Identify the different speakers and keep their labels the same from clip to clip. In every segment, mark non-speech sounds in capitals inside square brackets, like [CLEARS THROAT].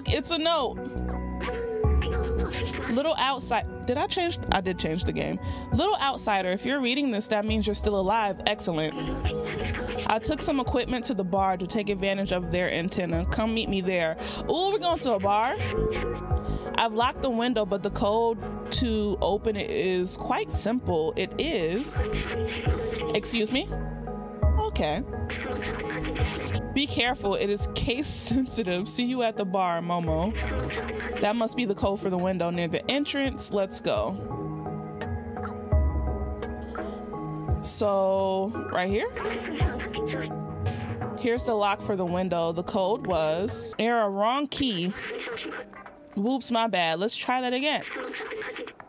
Speaker 1: look, it's a note. Little outside. Did I change? I did change the game. Little outsider, if you're reading this, that means you're still alive. Excellent. I took some equipment to the bar to take advantage of their antenna. Come meet me there. Ooh, we're going to a bar. I've locked the window, but the code to open it is quite simple. It is. Excuse me? Okay. Be careful, it is case [LAUGHS] sensitive. See you at the bar, Momo. That must be the code for the window near the entrance. Let's go. So, right here? Here's the lock for the window. The code was error, wrong key. Whoops, my bad. Let's try that again.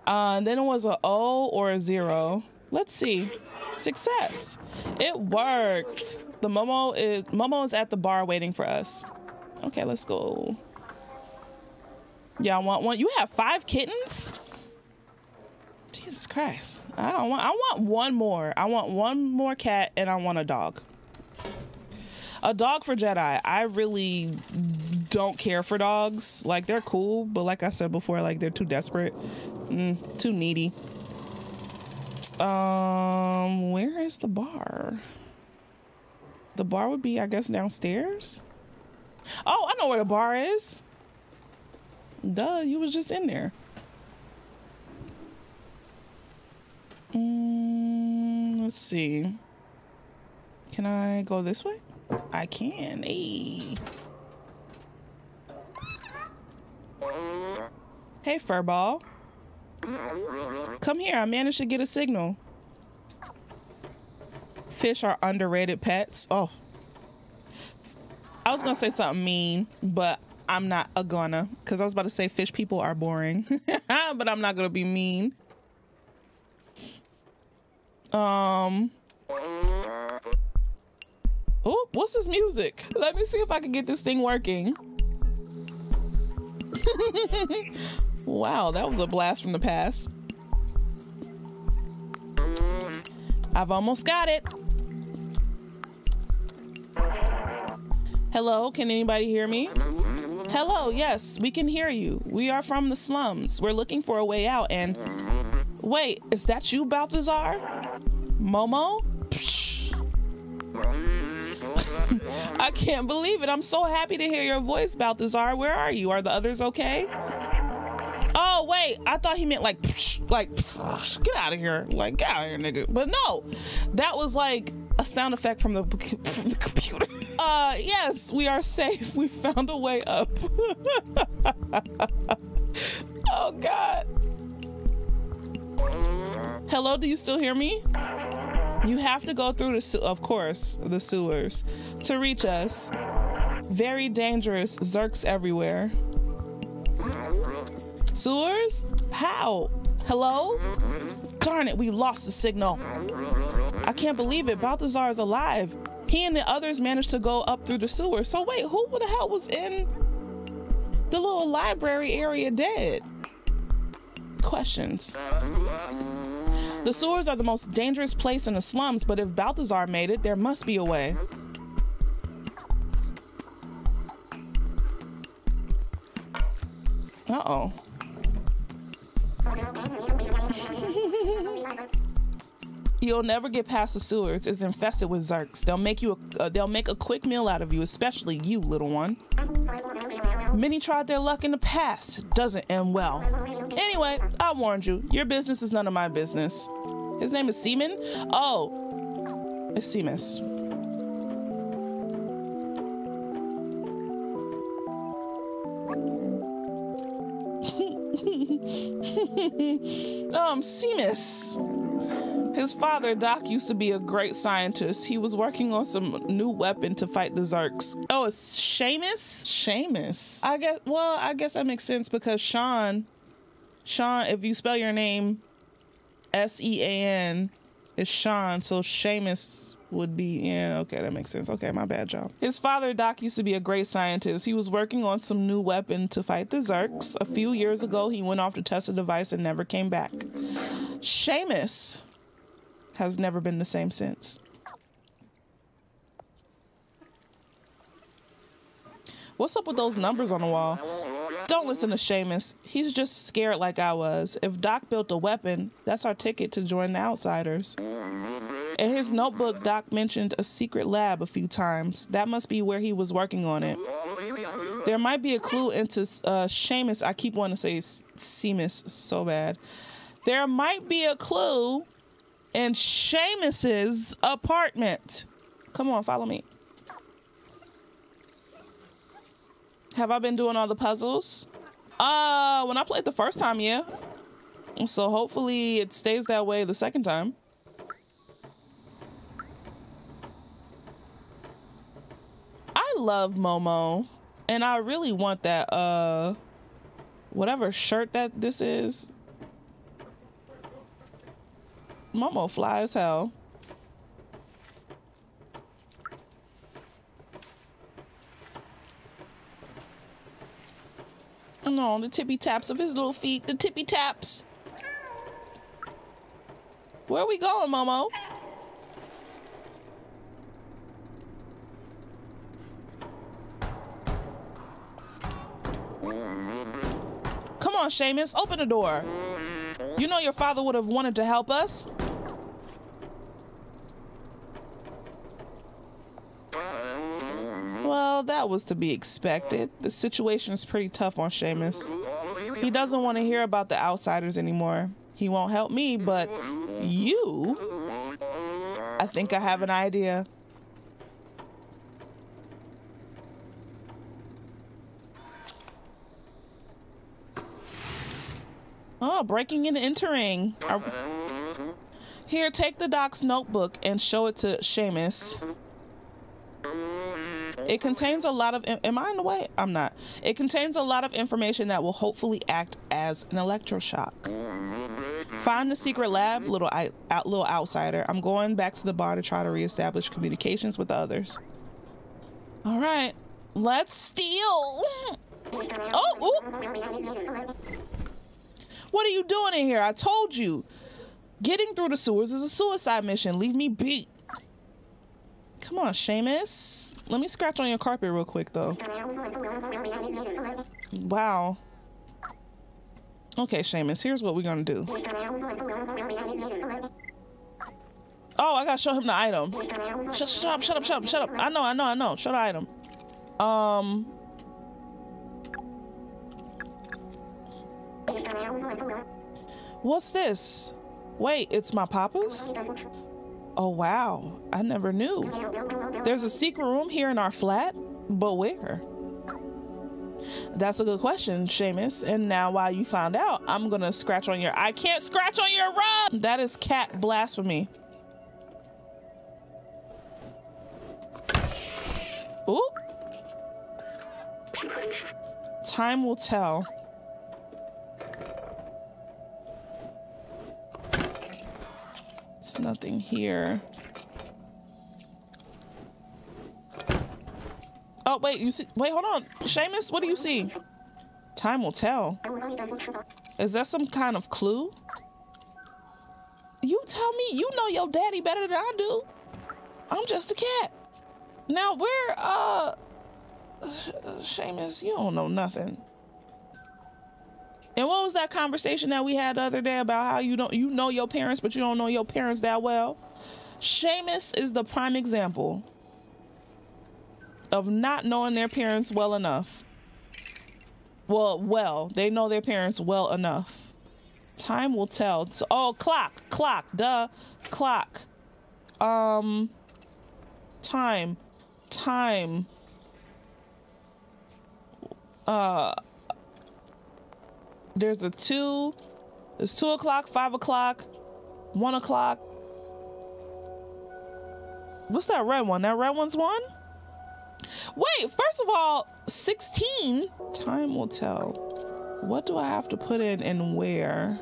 Speaker 1: Uh, then it was a O or a zero. Let's see. Success. It worked. The Momo is Momo is at the bar waiting for us. Okay, let's go. Y'all want one. You have five kittens? Jesus Christ. I don't want I want one more. I want one more cat and I want a dog. A dog for Jedi. I really don't care for dogs. Like they're cool, but like I said before, like they're too desperate. Mm, too needy. Um, where is the bar? The bar would be, I guess, downstairs. Oh, I know where the bar is. Duh, you was just in there. Mm, let's see. Can I go this way? I can. Hey. Hey, Furball. Come here. I managed to get a signal. Fish are underrated pets. Oh. I was to say something mean, but I'm not a gonna because I was about to say fish people are boring, [LAUGHS] but I'm not to be mean. Um. Oh, what's this music? Let me see if I can get this thing working. [LAUGHS] wow, that was a blast from the past. I've almost got it. Hello, can anybody hear me? Hello, yes, we can hear you. We are from the slums. We're looking for a way out and... Wait, is that you, Balthazar? Momo? [LAUGHS] I can't believe it. I'm so happy to hear your voice, Balthazar. Where are you? Are the others okay? Oh, wait. I thought he meant like, like, get out of here. Like, get out of here, nigga. But no, that was like a sound effect from the, [LAUGHS] from the computer. Uh, yes, we are safe. We found a way up. [LAUGHS] oh, God. Hello, do you still hear me? You have to go through the, of course, the sewers to reach us. Very dangerous, Zurks everywhere. Sewers? How? Hello? Darn it, we lost the signal. I can't believe it. Balthazar is alive. He and the others managed to go up through the sewer. So wait, who the hell was in the little library area dead? Questions. The sewers are the most dangerous place in the slums, but if Balthazar made it, there must be a way. Uh-oh. [LAUGHS] You'll never get past the sewers. It's infested with Zurks. They'll make you a, uh, they'll make a quick meal out of you, especially you, little one. Many tried their luck in the past. Doesn't end well. Anyway, I warned you. Your business is none of my business. His name is Seaman? Oh, it's Seamus. [LAUGHS] um, Seamus. His father, Doc, used to be a great scientist. He was working on some new weapon to fight the Zurks. Oh, it's Seamus? Seamus. I guess, well, I guess that makes sense because Sean, Sean, if you spell your name S E A N, is Sean. So Seamus would be, yeah, okay, that makes sense. Okay, my bad, job. His father, Doc, used to be a great scientist. He was working on some new weapon to fight the Zurks. A few years ago, he went off to test a device and never came back. Seamus has never been the same since. What's up with those numbers on the wall? Don't listen to Seamus. He's just scared like I was. If Doc built a weapon, that's our ticket to join the Outsiders. In his notebook, Doc mentioned a secret lab a few times. That must be where he was working on it. There might be a clue into uh, Seamus. I keep wanting to say Seamus so bad. There might be a clue in Seamus's apartment. Come on, follow me. Have I been doing all the puzzles? Uh, when I played the first time, yeah. So hopefully it stays that way the second time. I love Momo. And I really want that, uh, whatever shirt that this is. Momo fly as hell. No, the tippy taps of his little feet. The tippy taps. Where are we going, Momo? Come on, Seamus, open the door. You know your father would have wanted to help us. Well, that was to be expected. The situation is pretty tough on Seamus. He doesn't want to hear about the outsiders anymore. He won't help me, but you? I think I have an idea. Oh, breaking and entering. Here, take the doc's notebook and show it to Seamus. It contains a lot of. Am I in the way? I'm not. It contains a lot of information that will hopefully act as an electroshock. Find the secret lab, little out, little outsider. I'm going back to the bar to try to reestablish communications with the others. All right, let's steal. Oh, ooh. What are you doing in here? I told you. Getting through the sewers is a suicide mission. Leave me be. Come on, Seamus. Let me scratch on your carpet real quick, though. Wow. Okay, Seamus, here's what we're gonna do. Oh, I gotta show him the item. Shut, shut up, shut up, shut up, shut up. I know, I know, I know. Show the item. Um. What's this? Wait, it's my papa's? Oh, wow. I never knew. There's a secret room here in our flat, but where? That's a good question, Seamus. And now while you found out, I'm gonna scratch on your- I can't scratch on your rug! That is cat blasphemy. Ooh. Time will tell. There's nothing here. Oh, wait, you see, wait, hold on. Seamus, what do you see? Time will tell. Is that some kind of clue? You tell me, you know your daddy better than I do. I'm just a cat. Now, where, uh, Seamus, you don't know nothing. And what was that conversation that we had the other day about how you don't you know your parents, but you don't know your parents that well? Seamus is the prime example of not knowing their parents well enough. Well, well, they know their parents well enough. Time will tell. So, oh, clock, clock, duh, clock. Um, time, time. Uh, there's a two, it's two o'clock, five o'clock, one o'clock. What's that red one? That red one's one? Wait, first of all, 16? Time will tell. What do I have to put in and where?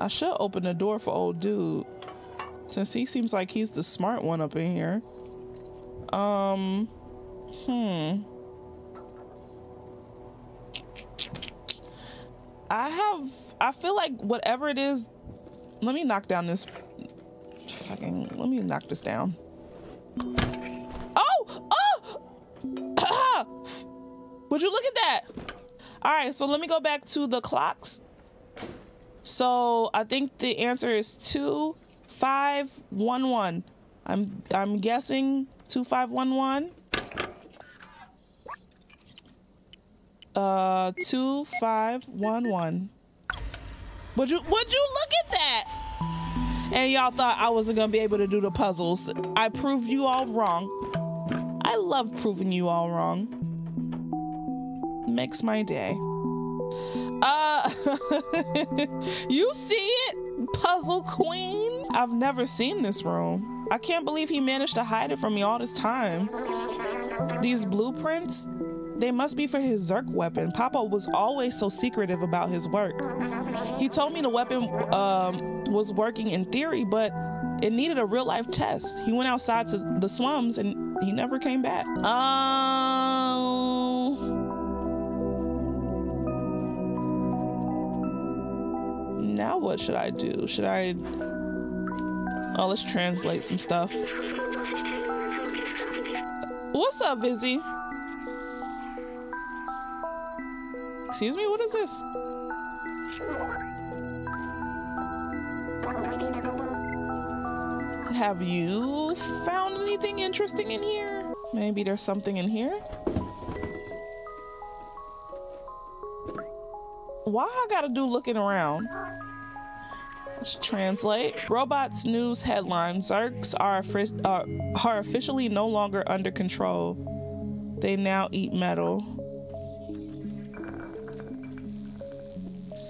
Speaker 1: I should open the door for old dude. Since he seems like he's the smart one up in here. Um, hmm. I have, I feel like whatever it is, let me knock down this fucking, let me knock this down. Oh, oh, [COUGHS] Would you look at that? All right, so let me go back to the clocks. So I think the answer is two, five, one, one. I'm I'm guessing two, five, one, one. Uh, two, five, one, one. Would you would you look at that? And y'all thought I wasn't gonna be able to do the puzzles. I proved you all wrong. I love proving you all wrong. Makes my day. Uh, [LAUGHS] you see it, Puzzle Queen? I've never seen this room. I can't believe he managed to hide it from me all this time. These blueprints, they must be for his Zurk weapon. Papa was always so secretive about his work. He told me the weapon um, was working in theory, but it needed a real life test. He went outside to the slums and he never came back. Um. now what should I do? Should I... Oh, let's translate some stuff. What's up, Vizzy? Excuse me, what is this? Have you found anything interesting in here? Maybe there's something in here? Why I gotta do looking around? Let's translate. Robots news headline. Zurks are, are, uh, are officially no longer under control. They now eat metal.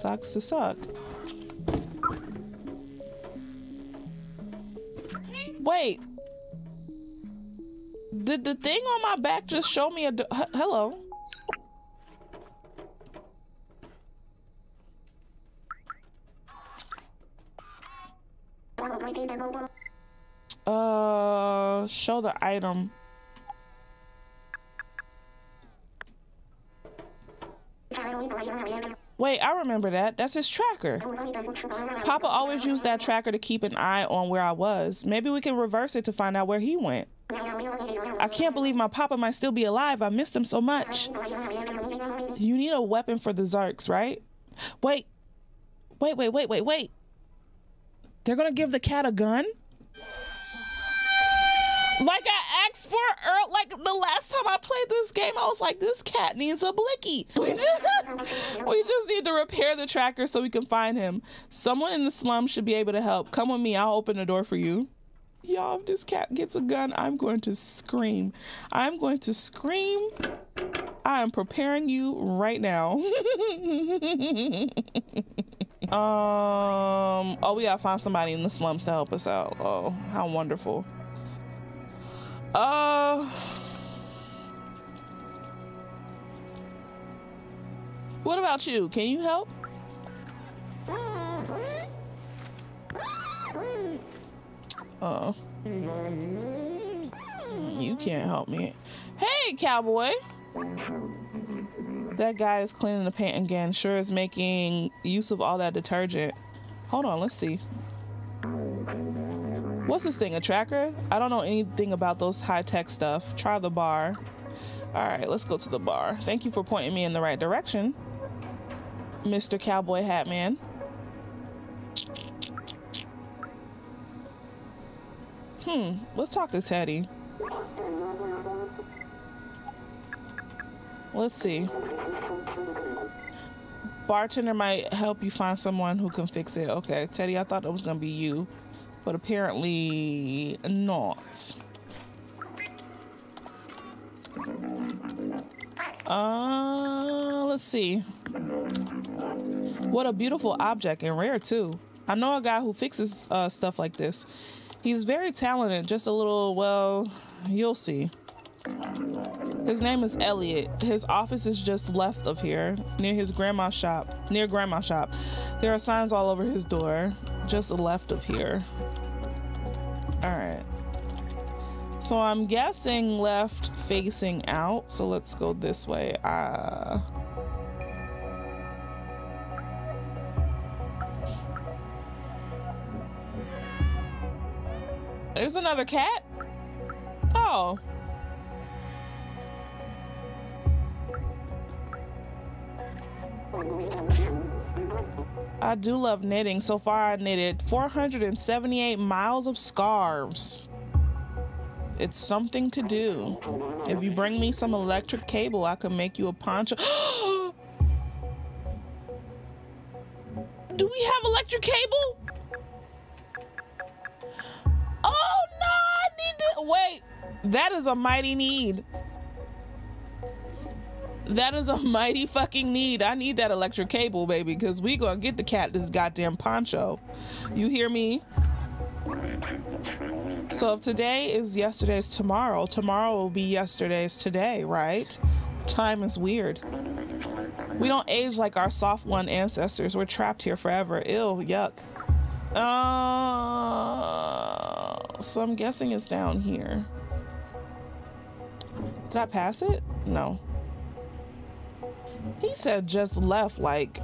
Speaker 1: Sucks to suck. Wait. Did the thing on my back just show me a... Hello? Uh, show the item. Wait, I remember that. That's his tracker. Papa always used that tracker to keep an eye on where I was. Maybe we can reverse it to find out where he went. I can't believe my papa might still be alive. I missed him so much. You need a weapon for the Zarks, right? Wait. Wait, wait, wait, wait, wait. They're gonna give the cat a gun? Like I asked for Earl, like the last time I played this game, I was like, this cat needs a blicky. [LAUGHS] We just, we just need to repair the tracker so we can find him. Someone in the slum should be able to help. Come with me, I'll open the door for you. Y'all, if this cat gets a gun, I'm going to scream. I'm going to scream. I am preparing you right now. [LAUGHS] Um. Oh, we gotta find somebody in the slums to help us out. Oh, how wonderful. Uh. What about you? Can you help? Oh. You can't help me. Hey, cowboy. That guy is cleaning the paint again. Sure is making use of all that detergent. Hold on, let's see. What's this thing, a tracker? I don't know anything about those high-tech stuff. Try the bar. All right, let's go to the bar. Thank you for pointing me in the right direction, Mr. Cowboy Hat Man. Hmm, let's talk to Teddy. Let's see. Bartender might help you find someone who can fix it. Okay, Teddy, I thought it was gonna be you, but apparently not. Uh, let's see. What a beautiful object and rare too. I know a guy who fixes uh, stuff like this. He's very talented, just a little, well, you'll see. His name is Elliot. His office is just left of here, near his grandma's shop. Near grandma's shop. There are signs all over his door, just left of here. So I'm guessing left facing out. So let's go this way. Uh, There's another cat? Oh. I do love knitting. So far, I knitted 478 miles of scarves. It's something to do. If you bring me some electric cable, I can make you a poncho. [GASPS] do we have electric cable? Oh no, I need to wait. That is a mighty need. That is a mighty fucking need. I need that electric cable, baby, because we gonna get the cat this goddamn poncho. You hear me? So if today is yesterday's tomorrow, tomorrow will be yesterday's today, right? Time is weird. We don't age like our soft one ancestors. We're trapped here forever. Ill, yuck. Uh, so I'm guessing it's down here. Did I pass it? No. He said just left like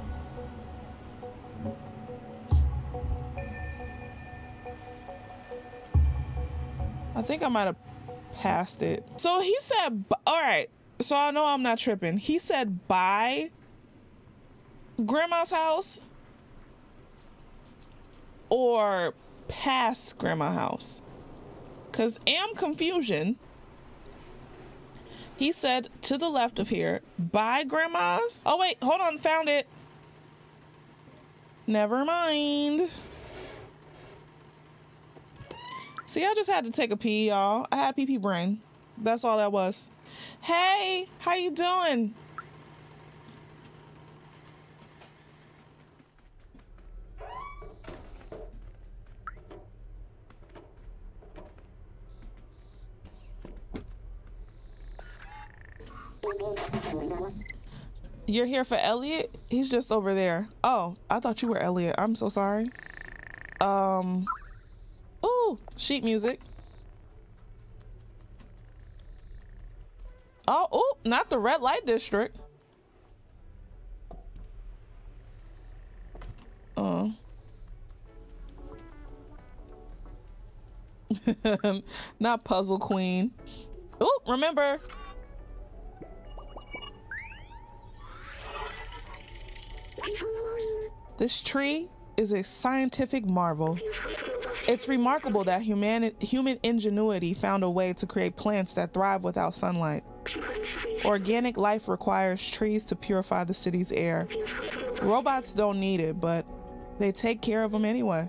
Speaker 1: I think I might have passed it. So he said, all right. So I know I'm not tripping. He said, by grandma's house or past grandma house. Cause am confusion. He said to the left of here, by grandma's. Oh wait, hold on, found it. Never mind. See, I just had to take a pee, y'all. I had pee pee brain. That's all that was. Hey, how you doing? You're here for Elliot? He's just over there. Oh, I thought you were Elliot. I'm so sorry. Um, sheet music. Oh, oh, not the red light district. Oh. [LAUGHS] not puzzle queen. Oh, remember. This tree is a scientific marvel. It's remarkable that human, human ingenuity found a way to create plants that thrive without sunlight. Organic life requires trees to purify the city's air. Robots don't need it, but they take care of them anyway.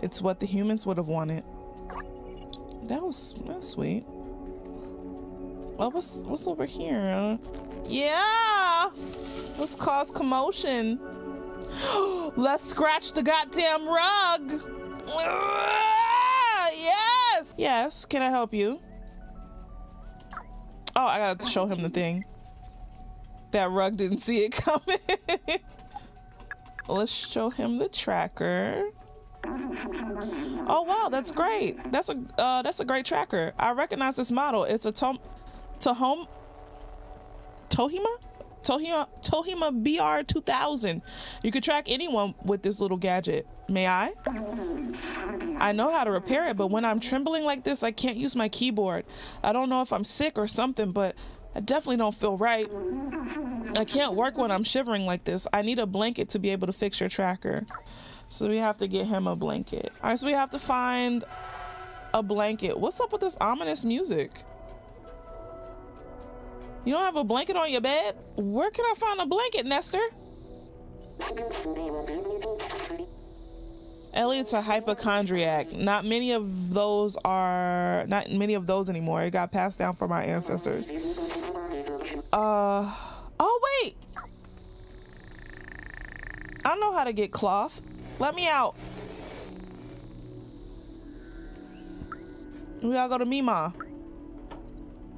Speaker 1: It's what the humans would have wanted. That was that's sweet. Well, what's what's over here? Yeah, let's cause commotion. [GASPS] Let's scratch the goddamn rug. Yes. Yes. Can I help you? Oh, I got to show him the thing. That rug didn't see it [LAUGHS] coming. Let's show him the tracker. Oh wow, that's great. That's a uh, that's a great tracker. I recognize this model. It's a Tom Tahom Tohima Tohima Tohima BR 2000. You could track anyone with this little gadget. May I? I know how to repair it, but when I'm trembling like this, I can't use my keyboard. I don't know if I'm sick or something, but I definitely don't feel right. I can't work when I'm shivering like this. I need a blanket to be able to fix your tracker. So we have to get him a blanket. All right, so we have to find a blanket. What's up with this ominous music? You don't have a blanket on your bed? Where can I find a blanket, Nestor? Elliot's a hypochondriac. Not many of those are not many of those anymore. It got passed down from our ancestors. Uh oh wait. I know how to get cloth. Let me out. We gotta go to Mima.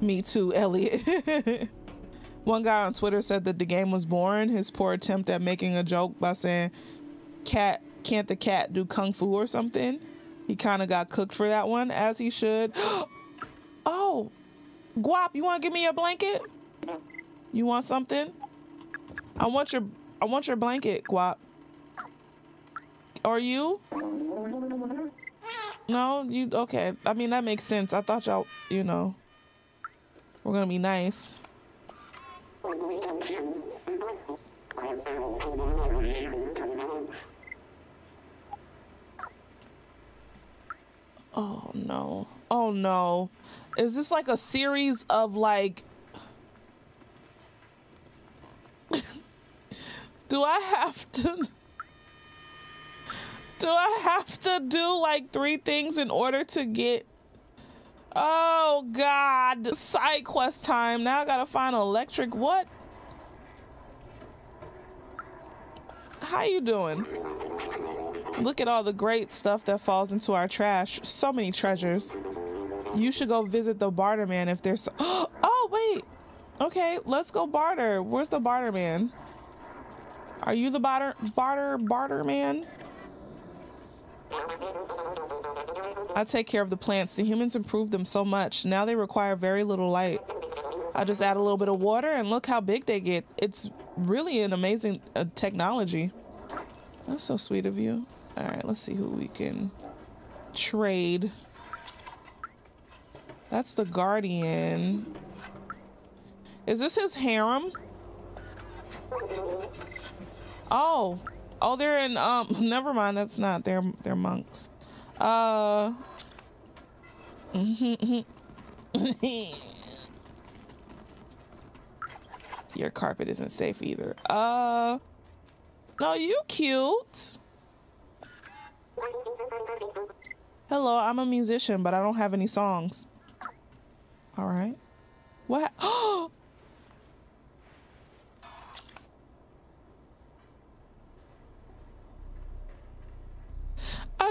Speaker 1: Me too, Elliot. [LAUGHS] One guy on Twitter said that the game was boring. His poor attempt at making a joke by saying, "Cat, can't the cat do kung fu or something?" He kind of got cooked for that one, as he should. [GASPS] oh, Guap, you want to give me your blanket? You want something? I want your, I want your blanket, Guap. Are you? No, you okay? I mean that makes sense. I thought y'all, you know. We're gonna be nice. Oh no. Oh no. Is this like a series of like [LAUGHS] Do I have to Do I have to do like three things in order to get Oh god, side quest time. Now I gotta find electric what? How you doing? Look at all the great stuff that falls into our trash. So many treasures. You should go visit the barter man if there's [GASPS] Oh wait. Okay, let's go barter. Where's the barter man? Are you the barter barter barter man? I take care of the plants. The humans improved them so much. Now they require very little light. I just add a little bit of water and look how big they get. It's really an amazing uh, technology. That's so sweet of you. All right, let's see who we can trade. That's the guardian. Is this his harem? Oh, oh, they're in, um, [LAUGHS] never mind. That's not, they're, they're monks. Uh. [LAUGHS] Your carpet isn't safe either. Uh. No, you cute. Hello, I'm a musician, but I don't have any songs. All right. What? [GASPS] Oh.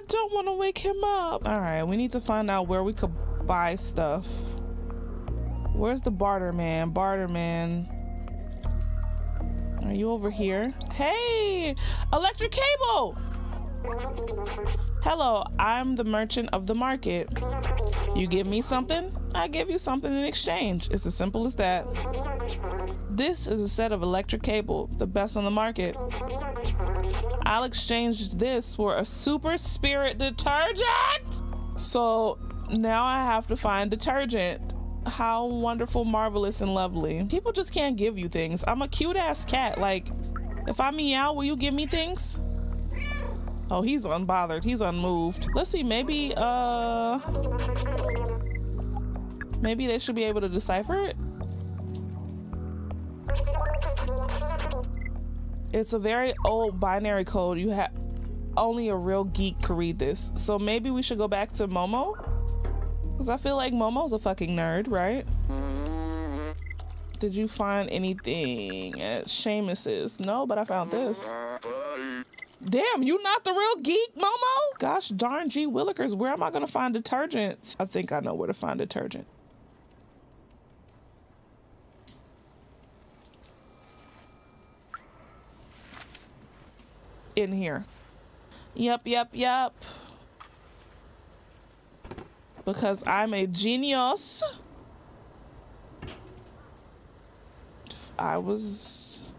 Speaker 1: I don't want to wake him up. All right, we need to find out where we could buy stuff. Where's the barter man? Barter man. Are you over here? Hey, electric cable. Hello, I'm the merchant of the market. You give me something, I give you something in exchange. It's as simple as that. This is a set of electric cable, the best on the market. I'll exchange this for a super spirit detergent. So now I have to find detergent. How wonderful, marvelous, and lovely. People just can't give you things. I'm a cute ass cat. Like, if I meow, will you give me things? Oh, he's unbothered. He's unmoved. Let's see, maybe, uh, maybe they should be able to decipher it. It's a very old binary code. You have only a real geek could read this. So maybe we should go back to Momo? Because I feel like Momo's a fucking nerd, right? Did you find anything at Seamus's? No, but I found this. Damn, you not the real geek, Momo? Gosh darn G Willikers, where am I gonna find detergent? I think I know where to find detergent. In here. Yep, yep, yep. Because I'm a genius. I was...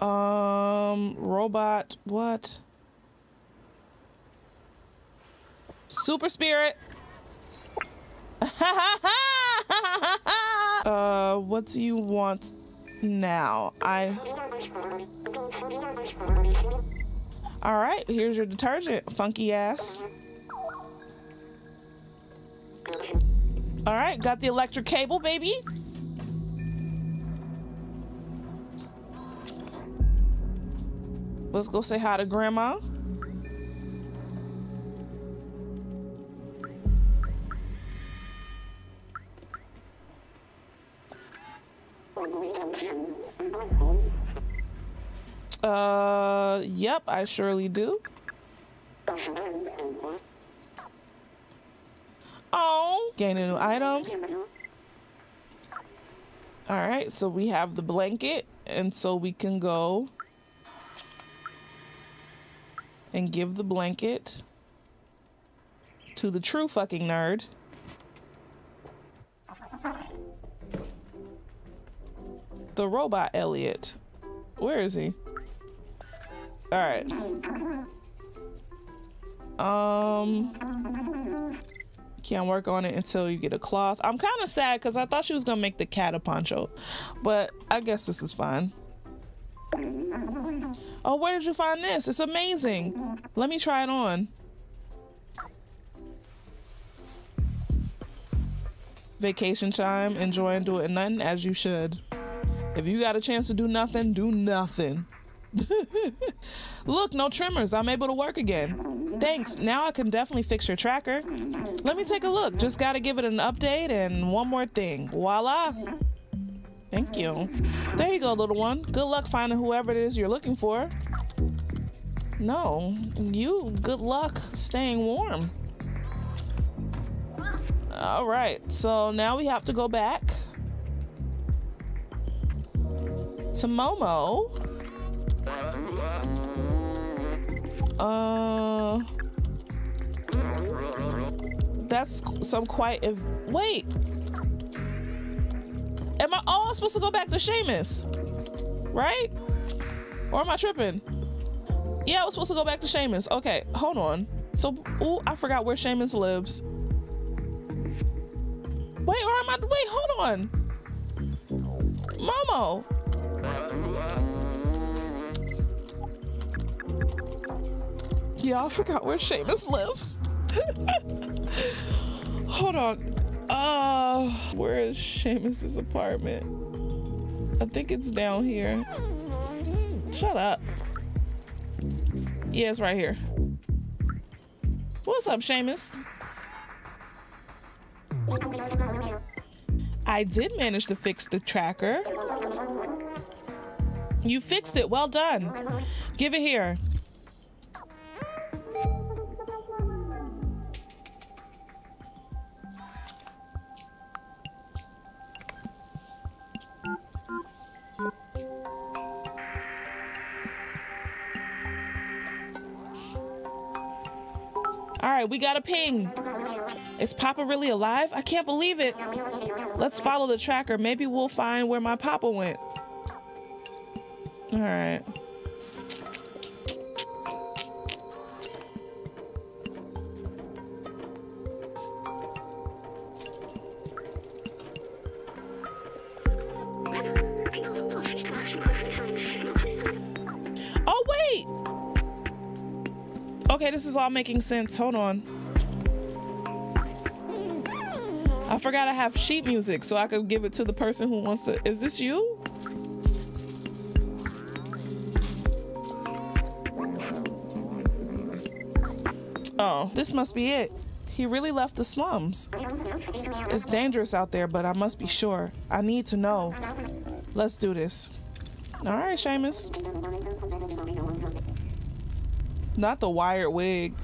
Speaker 1: Um, robot, what? Super spirit. [LAUGHS] uh, what do you want now? I. All right, here's your detergent, funky ass. All right, got the electric cable, baby. Let's go say hi to grandma. Uh, yep, I surely do. Oh, gain a new item. All right, so we have the blanket, and so we can go and give the blanket to the true fucking nerd. The robot Elliot. Where is he? All right. Um, can't work on it until you get a cloth. I'm kind of sad because I thought she was gonna make the cat a poncho, but I guess this is fine. Oh, where did you find this? It's amazing. Let me try it on. Vacation time, enjoying doing nothing as you should. If you got a chance to do nothing, do nothing. [LAUGHS] Look, no trimmers. I'm able to work again. Thanks. Now I can definitely fix your tracker. Let me take a look. Just got to give it an update and one more thing. Voila. Thank you. There you go, little one. Good luck finding whoever it is you're looking for. No, you good luck staying warm. All right, so now we have to go back to Momo. Uh, that's some quite. Wait, am I? Oh, supposed to go back to Seamus, right? Or am I tripping? Yeah, I was supposed to go back to Seamus. Okay, hold on. So, ooh, I forgot where Seamus lives. Wait, or am I? Wait, hold on. Momo. Yeah, I forgot where Seamus lives. [LAUGHS] hold on. Uh, where is Seamus's apartment? I think it's down here. Shut up. Yeah, it's right here. What's up, Seamus? I did manage to fix the tracker. You fixed it. Well done. Give it here. All right, we got a ping. Is Papa really alive? I can't believe it. Let's follow the tracker. Maybe we'll find where my Papa went. All right. Oh, wait. Okay, this is all making sense. Hold on. I forgot I have sheet music so I could give it to the person who wants to. Is this you? This must be it. He really left the slums. It's dangerous out there, but I must be sure. I need to know. Let's do this. All right, Seamus. Not the wired wig.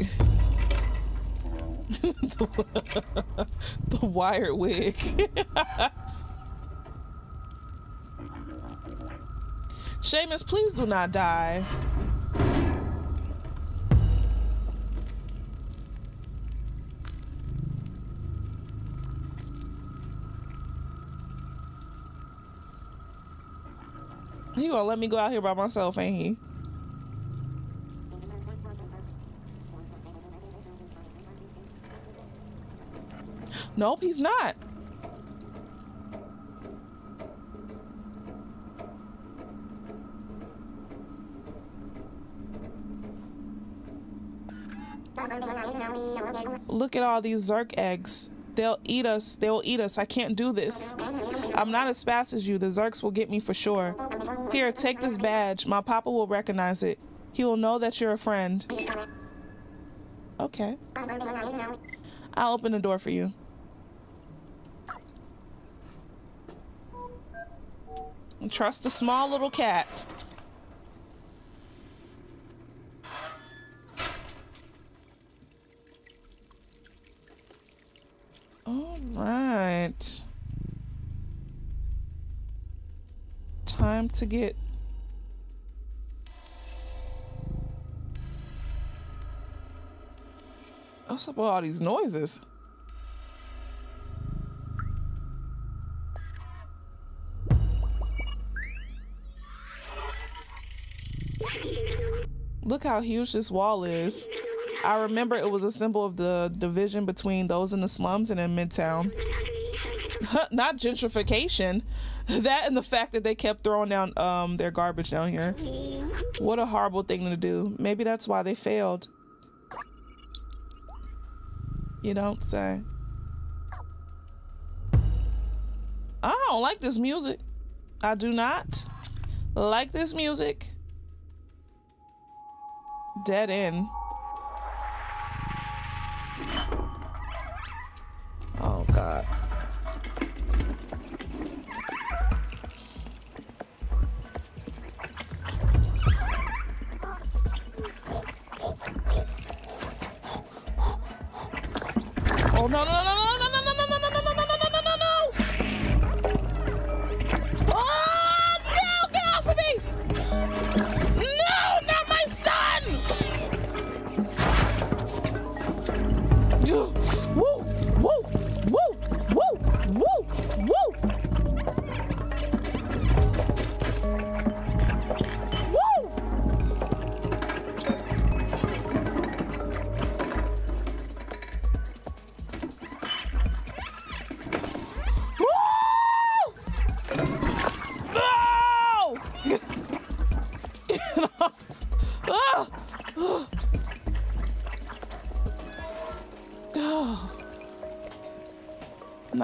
Speaker 1: the, [LAUGHS] the wired wig. [LAUGHS] Seamus, please do not die. He gonna let me go out here by myself, ain't he? Nope, he's not. Look at all these Zurk eggs. They'll eat us. They'll eat us. I can't do this. I'm not as fast as you. The Zurks will get me for sure. Here, take this badge. My papa will recognize it. He will know that you're a friend. Okay. I'll open the door for you. And trust a small little cat. All right. Time to get What's up with all these noises? Look how huge this wall is. I remember it was a symbol of the division between those in the slums and in Midtown. [LAUGHS] Not gentrification. [LAUGHS] That and the fact that they kept throwing down um, their garbage down here. What a horrible thing to do. Maybe that's why they failed. You don't say. I don't like this music. I do not like this music. Dead end.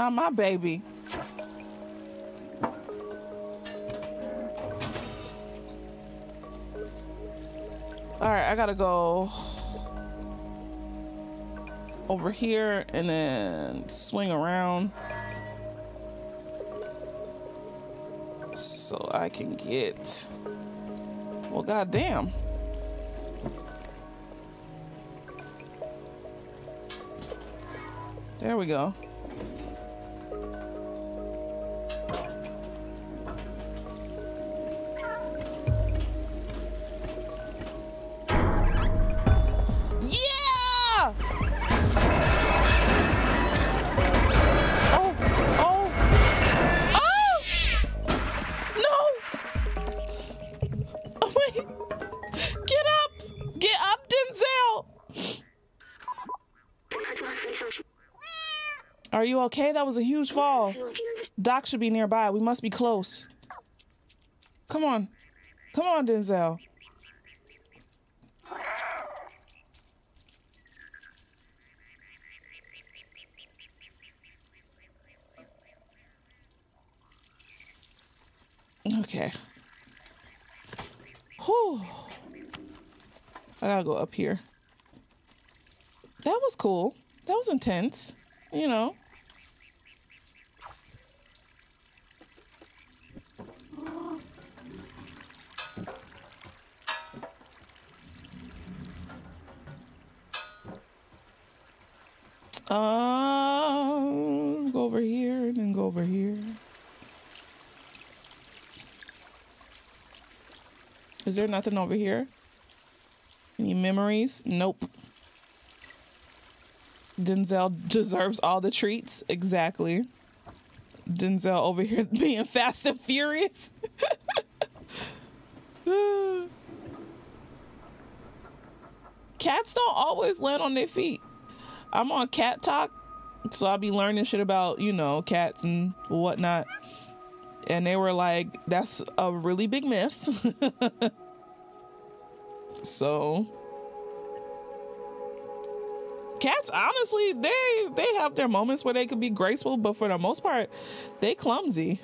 Speaker 1: Not my baby. All right, I gotta go over here and then swing around so I can get. Well, goddamn. There we go. Okay? That was a huge fall. Doc should be nearby. We must be close. Come on. Come on, Denzel. Okay. Whew. I gotta go up here. That was cool. That was intense. You know. Is there nothing over here? Any memories? Nope. Denzel deserves all the treats. Exactly. Denzel over here [LAUGHS] being fast and furious. [LAUGHS] Cats don't always land on their feet. I'm on cat talk, so I'll be learning shit about, you know, cats and whatnot. And they were like, that's a really big myth. [LAUGHS] so cats honestly they they have their moments where they could be graceful but for the most part they clumsy.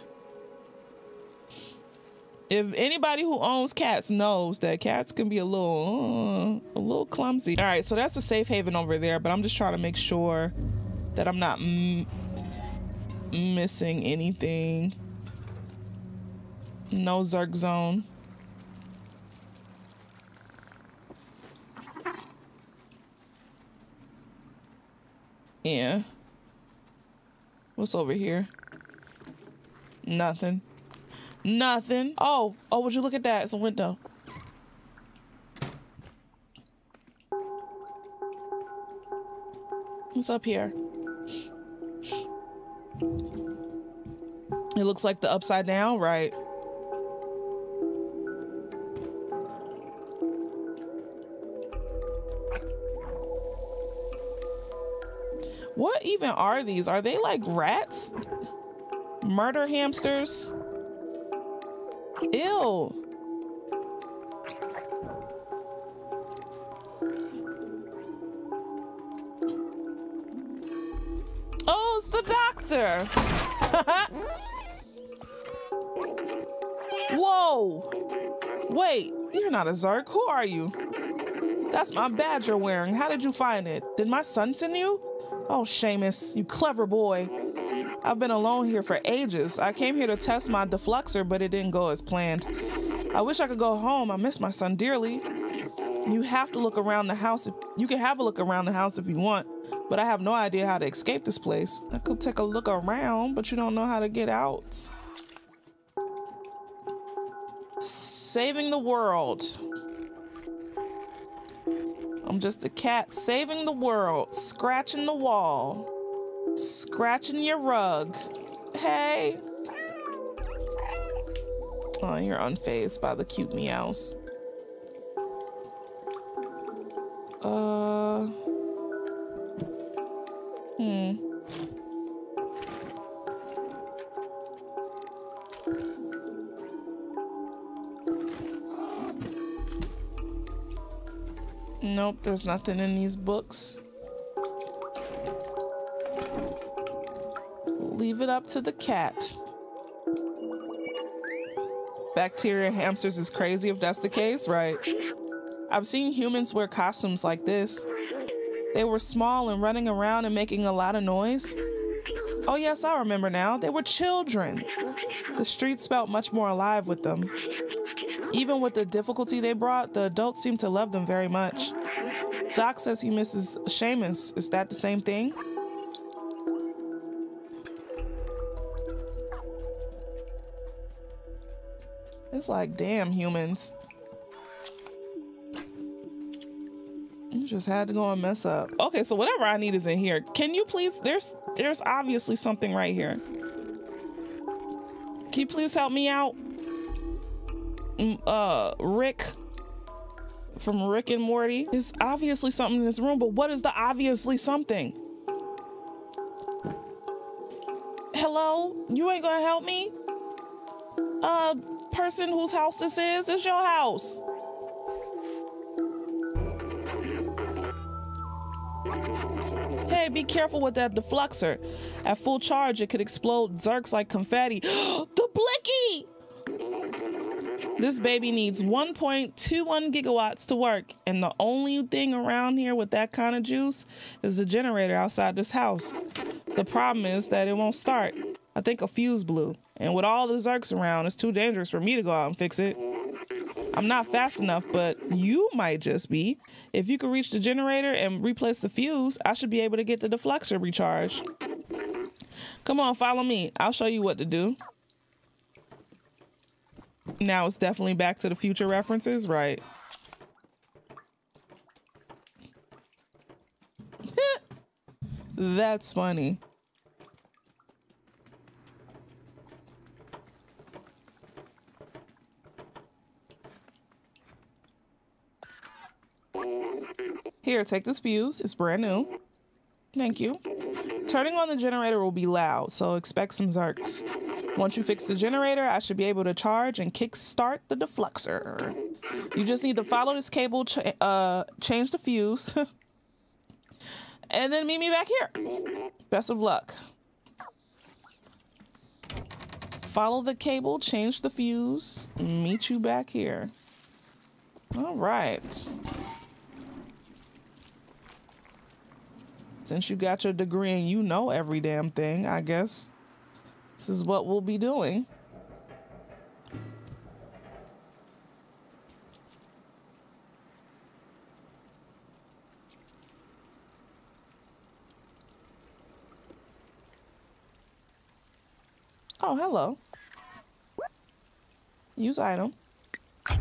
Speaker 1: If anybody who owns cats knows that cats can be a little uh, a little clumsy. All right so that's a safe haven over there but i'm just trying to make sure that i'm not missing anything. No Zurk zone Yeah. What's over here? Nothing. Nothing. Oh, oh, would you look at that? It's a window. What's up here? It looks like the upside down, right? What even are these? Are they like rats? Murder hamsters? Ew. Oh, it's the doctor. [LAUGHS] Whoa. Wait, you're not a Zurk. Who are you? That's my badge you're wearing. How did you find it? Did my son send you? Oh, Seamus, you clever boy. I've been alone here for ages. I came here to test my defluxor, but it didn't go as planned. I wish I could go home. I miss my son dearly. You have to look around the house. If, you can have a look around the house if you want, but I have no idea how to escape this place. I could take a look around, but you don't know how to get out. Saving the world. I'm just a cat saving the world, scratching the wall. Scratching your rug. Hey. Oh, you're unfazed by the cute meows. Uh. Hmm. Nope, there's nothing in these books. leave it up to the cat. Bacteria hamsters is crazy if that's the case, right? I've seen humans wear costumes like this. They were small and running around and making a lot of noise. Oh, yes, I remember now. They were children. The streets felt much more alive with them. Even with the difficulty they brought, the adults seemed to love them very much. Doc says he misses Seamus. Is that the same thing? It's like, damn, humans. You just had to go and mess up. Okay, so whatever I need is in here. Can you please, there's there's obviously something right here. Can you please help me out? Mm, uh, Rick from Rick and Morty. There's obviously something in this room, but what is the obviously something? Hello? You ain't gonna help me? Uh, person whose house this is. It's your house. Hey, be careful with that defluxor. At full charge, it could explode Zurks like confetti. [GASPS] the Blicky! This baby needs 1.21 gigawatts to work, and the only thing around here with that kind of juice is the generator outside this house. The problem is that it won't start. I think a fuse blew. And with all the Zurks around, it's too dangerous for me to go out and fix it. I'm not fast enough, but you might just be. If you could reach the generator and replace the fuse, I should be able to get the defluxor recharged. Come on, follow me. I'll show you what to do. Now it's definitely back to the future references, right? [LAUGHS] That's funny. Here, take this fuse. It's brand new. Thank you. Turning on the generator will be loud, so expect some zurks. Once you fix the generator, I should be able to charge and kickstart the defluxor. You just need to follow this cable, ch uh, change the fuse, [LAUGHS] and then meet me back here. Best of luck. Follow the cable, change the fuse, meet you back here. All right. Since you got your degree and you know every damn thing, I guess this is what we'll be doing. Oh, hello. Use item. Oh,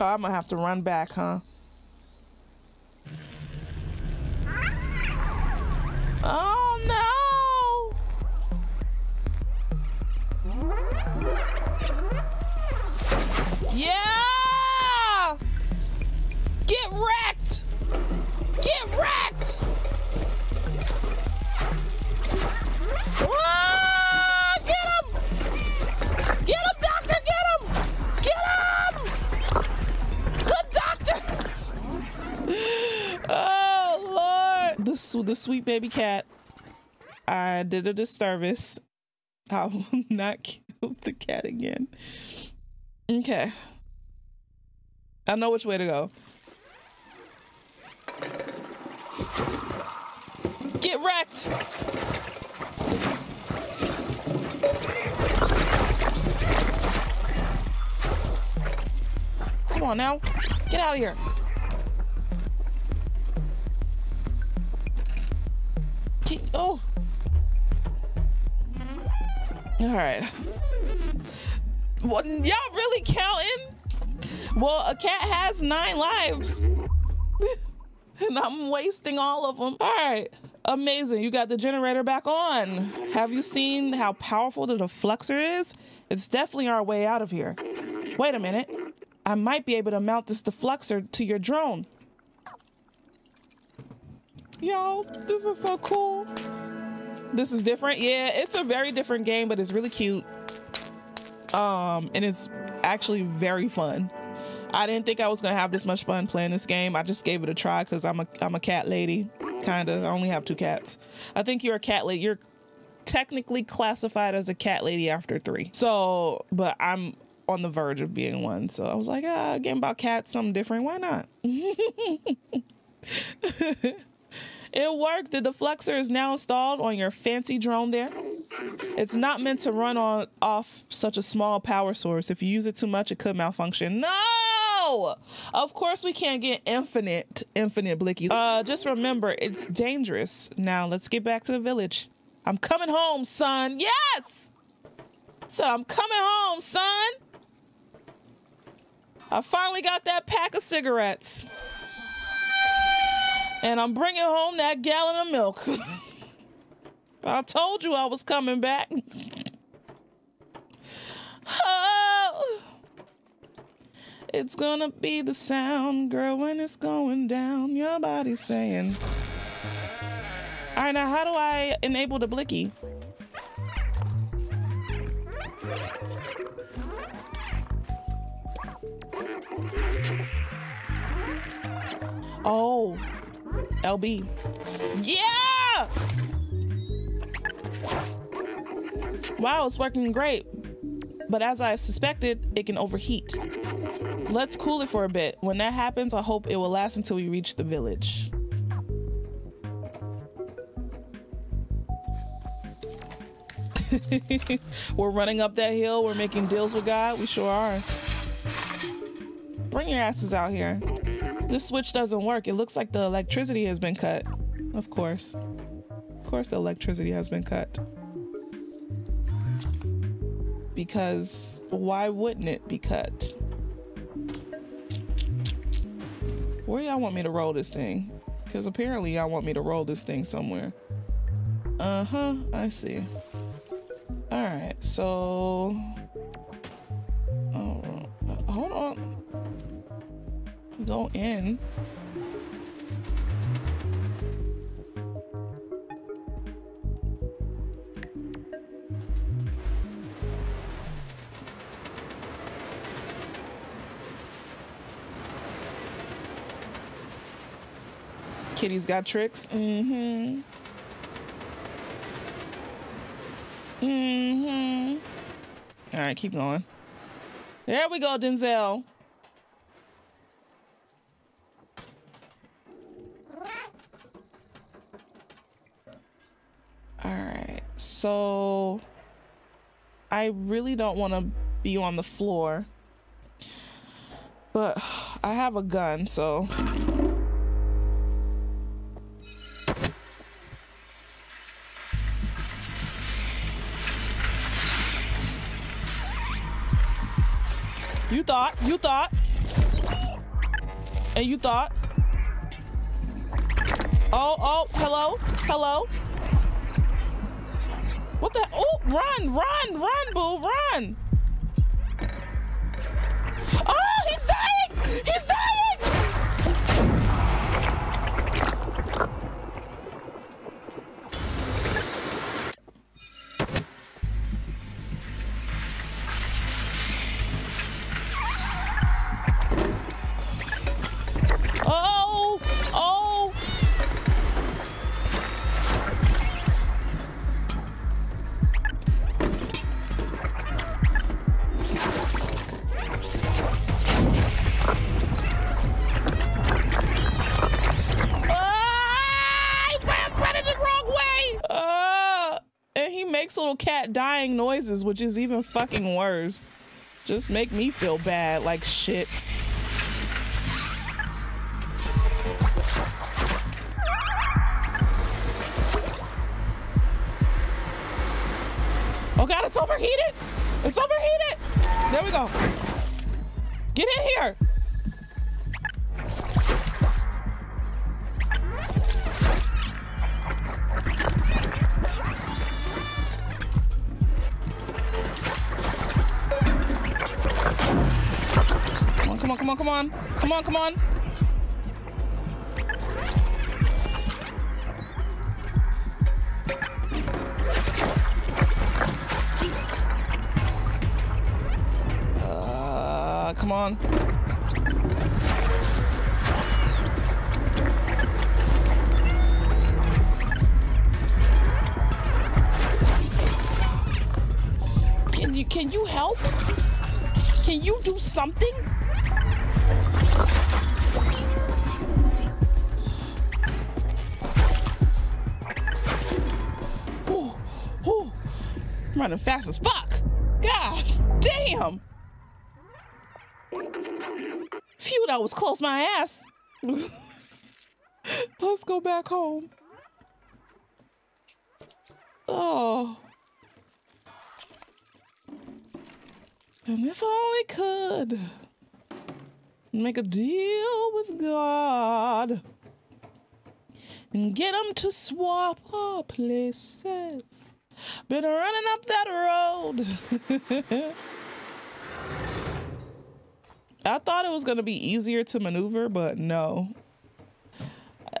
Speaker 1: I'm gonna have to run back, huh? The sweet baby cat. I did a disservice. I will [LAUGHS] not kill the cat again. Okay. I know which way to go. Get wrecked! Come on now. Get out of here. Get, oh. All right. Y'all really counting? Well, a cat has nine lives. [LAUGHS] and I'm wasting all of them. All right. Amazing. You got the generator back on. Have you seen how powerful the defluxor is? It's definitely our way out of here. Wait a minute. I might be able to mount this defluxor to your drone. Y'all, this is so cool. This is different. Yeah, it's a very different game, but it's really cute. Um, and it's actually very fun. I didn't think I was gonna have this much fun playing this game. I just gave it a try because I'm a I'm a cat lady, kind of. I only have two cats. I think you're a cat lady. You're technically classified as a cat lady after three. So, but I'm on the verge of being one. So I was like, ah, game about cats, something different. Why not? [LAUGHS] it worked. The defluxor is now installed on your fancy drone there. It's not meant to run on off such a small power source. If you use it too much, it could malfunction. No! Of course we can't get infinite, infinite blickies. Uh, just remember, it's dangerous. Now let's get back to the village. I'm coming home, son. Yes! So I'm coming home, son. I finally got that pack of cigarettes. And I'm bringing home that gallon of milk. [LAUGHS] I told you I was coming back. [LAUGHS] oh, it's gonna be the sound, girl, when it's going down. Your body's saying. All right, now how do I enable the blicky? Oh, LB. Yeah! Wow, it's working great. But as I suspected, it can overheat. Let's cool it for a bit. When that happens, I hope it will last until we reach the village. [LAUGHS] we're running up that hill. We're making deals with God. We sure are. Bring your asses out here. This switch doesn't work. It looks like the electricity has been cut. Of course. Of course the electricity has been cut. Because why wouldn't it be cut? Where y'all want me to roll this thing? Because apparently y'all want me to roll this thing somewhere. Uh-huh, I see. All right, so... Oh, hold on go in. Kitty's got tricks. Mm-hmm. Mm-hmm. All right, keep going. There we go, Denzel. So I really don't want to be on the floor. But I have a gun, so You thought, you thought, and you thought. Oh, oh, hello, hello. What the? Oh, run, run, run, boo, run. Dying noises, which is even fucking worse. Just make me feel bad like shit. On, come on. Uh, come on. Fast as fuck. God damn. Phew, that was close my ass. [LAUGHS] Let's go back home. Oh. And if I only could make a deal with God and get him to swap our places. Been running up that road. [LAUGHS] I thought it was going to be easier to maneuver, but no.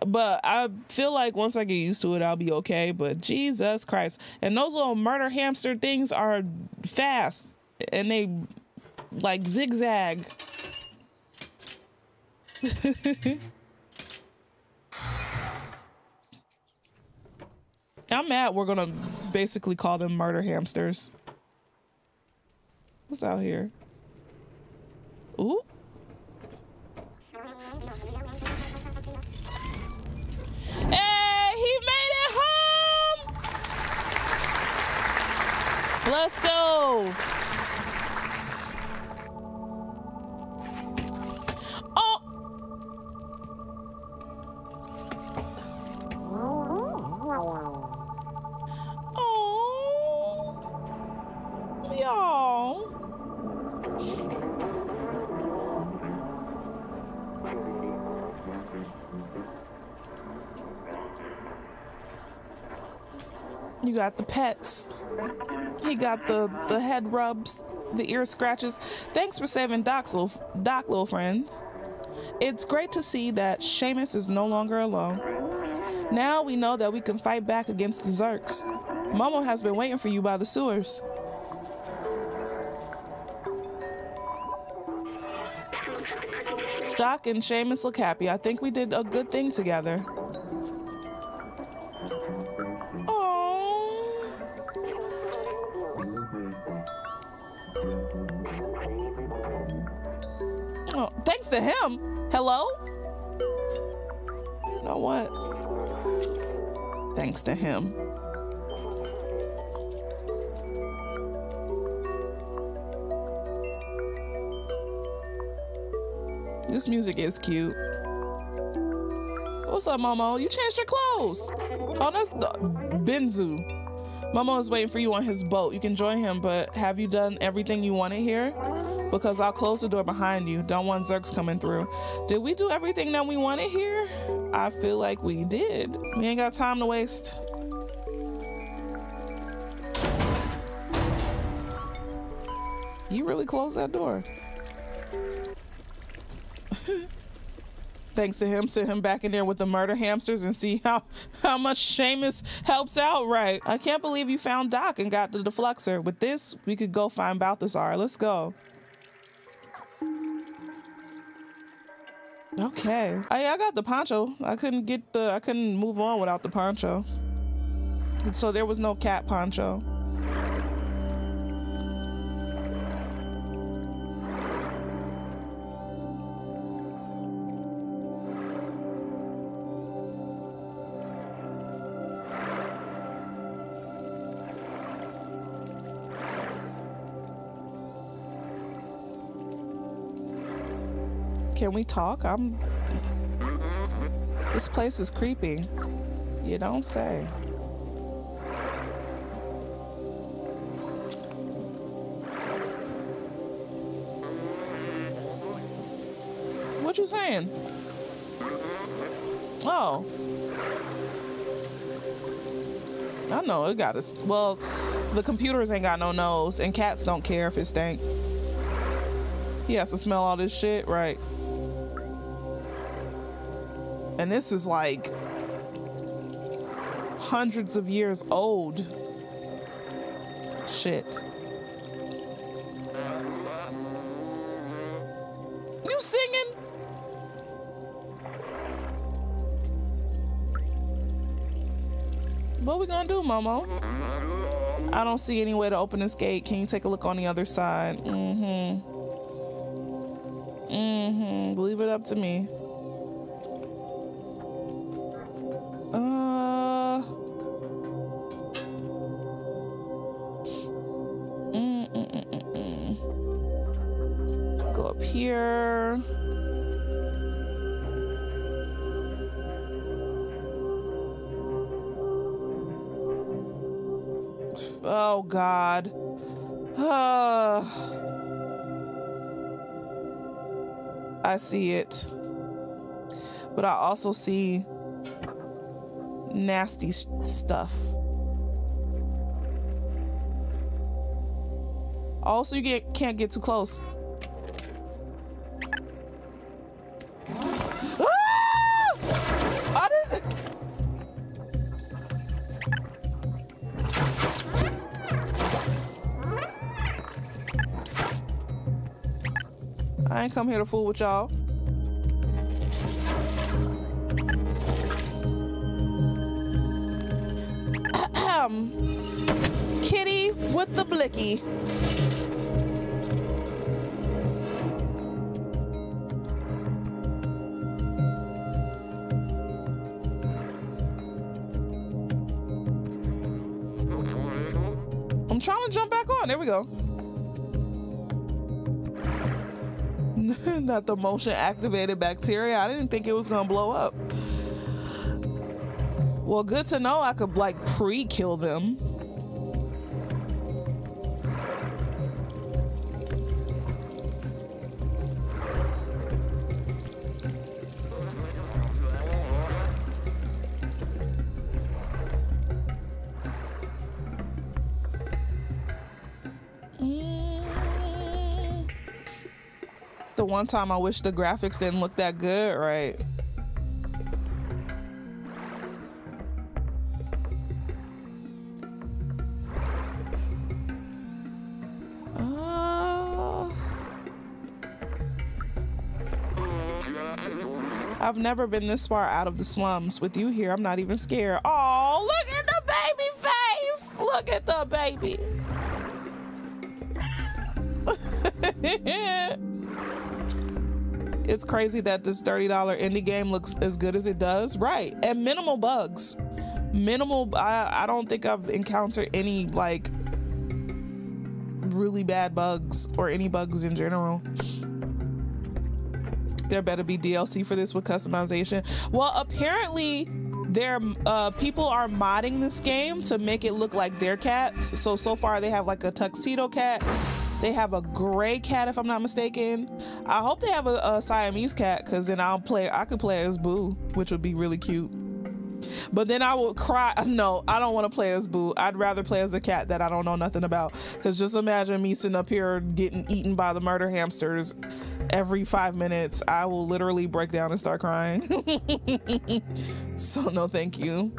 Speaker 1: But I feel like once I get used to it, I'll be okay. But Jesus Christ. And those little murder hamster things are fast and they like zigzag. [LAUGHS] I'm mad we're gonna basically call them murder hamsters. What's out here? Ooh. Hey, he made it home! Let's go! Got the pets. He got the the head rubs, the ear scratches. Thanks for saving Doc's little, Doc, little friends. It's great to see that Seamus is no longer alone. Now we know that we can fight back against the Zurks. Momo has been waiting for you by the sewers. Doc and Seamus look happy. I think we did a good thing together. To him. Hello? You know what? Thanks to him. This music is cute. What's up, Momo? You changed your clothes. Oh, that's the Benzu. Momo is waiting for you on his boat. You can join him, but have you done everything you wanted here? Because I'll close the door behind you. Don't want Zurks coming through. Did we do everything that we wanted here? I feel like we did. We ain't got time to waste. You really closed that door. [LAUGHS] Thanks to him, sit him back in there with the murder hamsters and see how, how much Seamus helps out, right? I can't believe you found Doc and got the defluxor. With this, we could go find Balthazar. Let's go. Okay. I, I got the poncho. I couldn't get the, I couldn't move on without the poncho. So there was no cat poncho. We talk? I'm. This place is creepy. You don't say. What you saying? Oh. I know it got us. Well, the computers ain't got no nose, and cats don't care if it stank. He has to smell all this shit, right? And this is like hundreds of years old. Shit. You singing? What we gonna do, Momo? I don't see any way to open this gate. Can you take a look on the other side? Mm-hmm. Mm-hmm. Leave it up to me. See it. But I also see nasty stuff. Also, you get can't get too close. Ain't come here to fool with y'all. [CLEARS THROAT] Kitty with the blicky. I'm trying to jump back on. There we go. Not the motion activated bacteria. I didn't think it was gonna blow up. Well, good to know I could like pre-kill them. One time I wish the graphics didn't look that good, right? Uh, I've never been this far out of the slums. With you here, I'm not even scared. Oh, look at the baby face! Look at the baby. [LAUGHS] it's crazy that this $30 indie game looks as good as it does. Right. And minimal bugs. Minimal I, I don't think I've encountered any like really bad bugs or any bugs in general. There better be DLC for this with customization. Well, apparently there uh, people are modding this game to make it look like their cats. So so far they have like a tuxedo cat they have a gray cat, if I'm not mistaken. I hope they have a, a Siamese cat, because then I'll play. I could play as Boo, which would be really cute. But then I would cry. [LAUGHS] No, I don't want to play as Boo. I'd rather play as a cat that I don't know nothing about. Because just imagine me sitting up here getting eaten by the murder hamsters every five minutes. I will literally break down and start crying. [LAUGHS] so, no, thank you.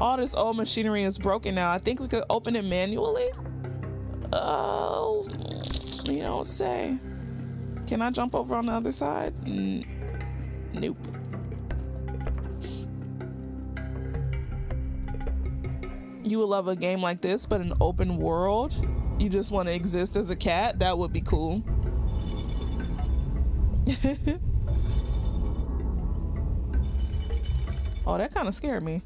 Speaker 1: All this old machinery is broken now. I think we could open it manually. Oh, you don't say. Can I jump over on the other side? N nope. You would love a game like this, but an open world. You just want to exist as a cat. That would be cool. [LAUGHS] oh, that kind of scared me.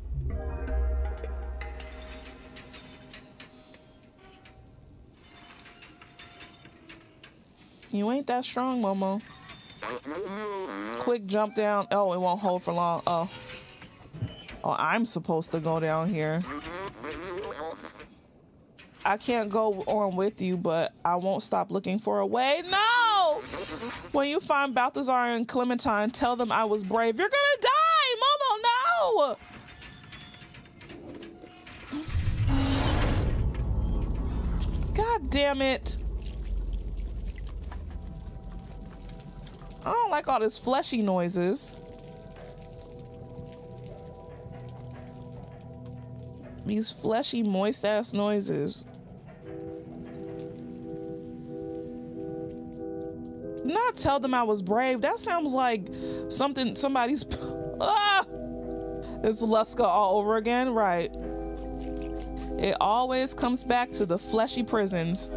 Speaker 1: You ain't that strong, Momo. Quick jump down. Oh, it won't hold for long. Oh. Oh, I'm supposed to go down here. I can't go on with you, but I won't stop looking for a way. No! When you find Balthazar and Clementine, tell them I was brave. You're gonna die! Momo, no! God damn it. I don't like all this fleshy noises. These fleshy, moist ass noises. Not tell them I was brave. That sounds like something somebody's. [LAUGHS] ah! It's Luska all over again, right? It always comes back to the fleshy prisons.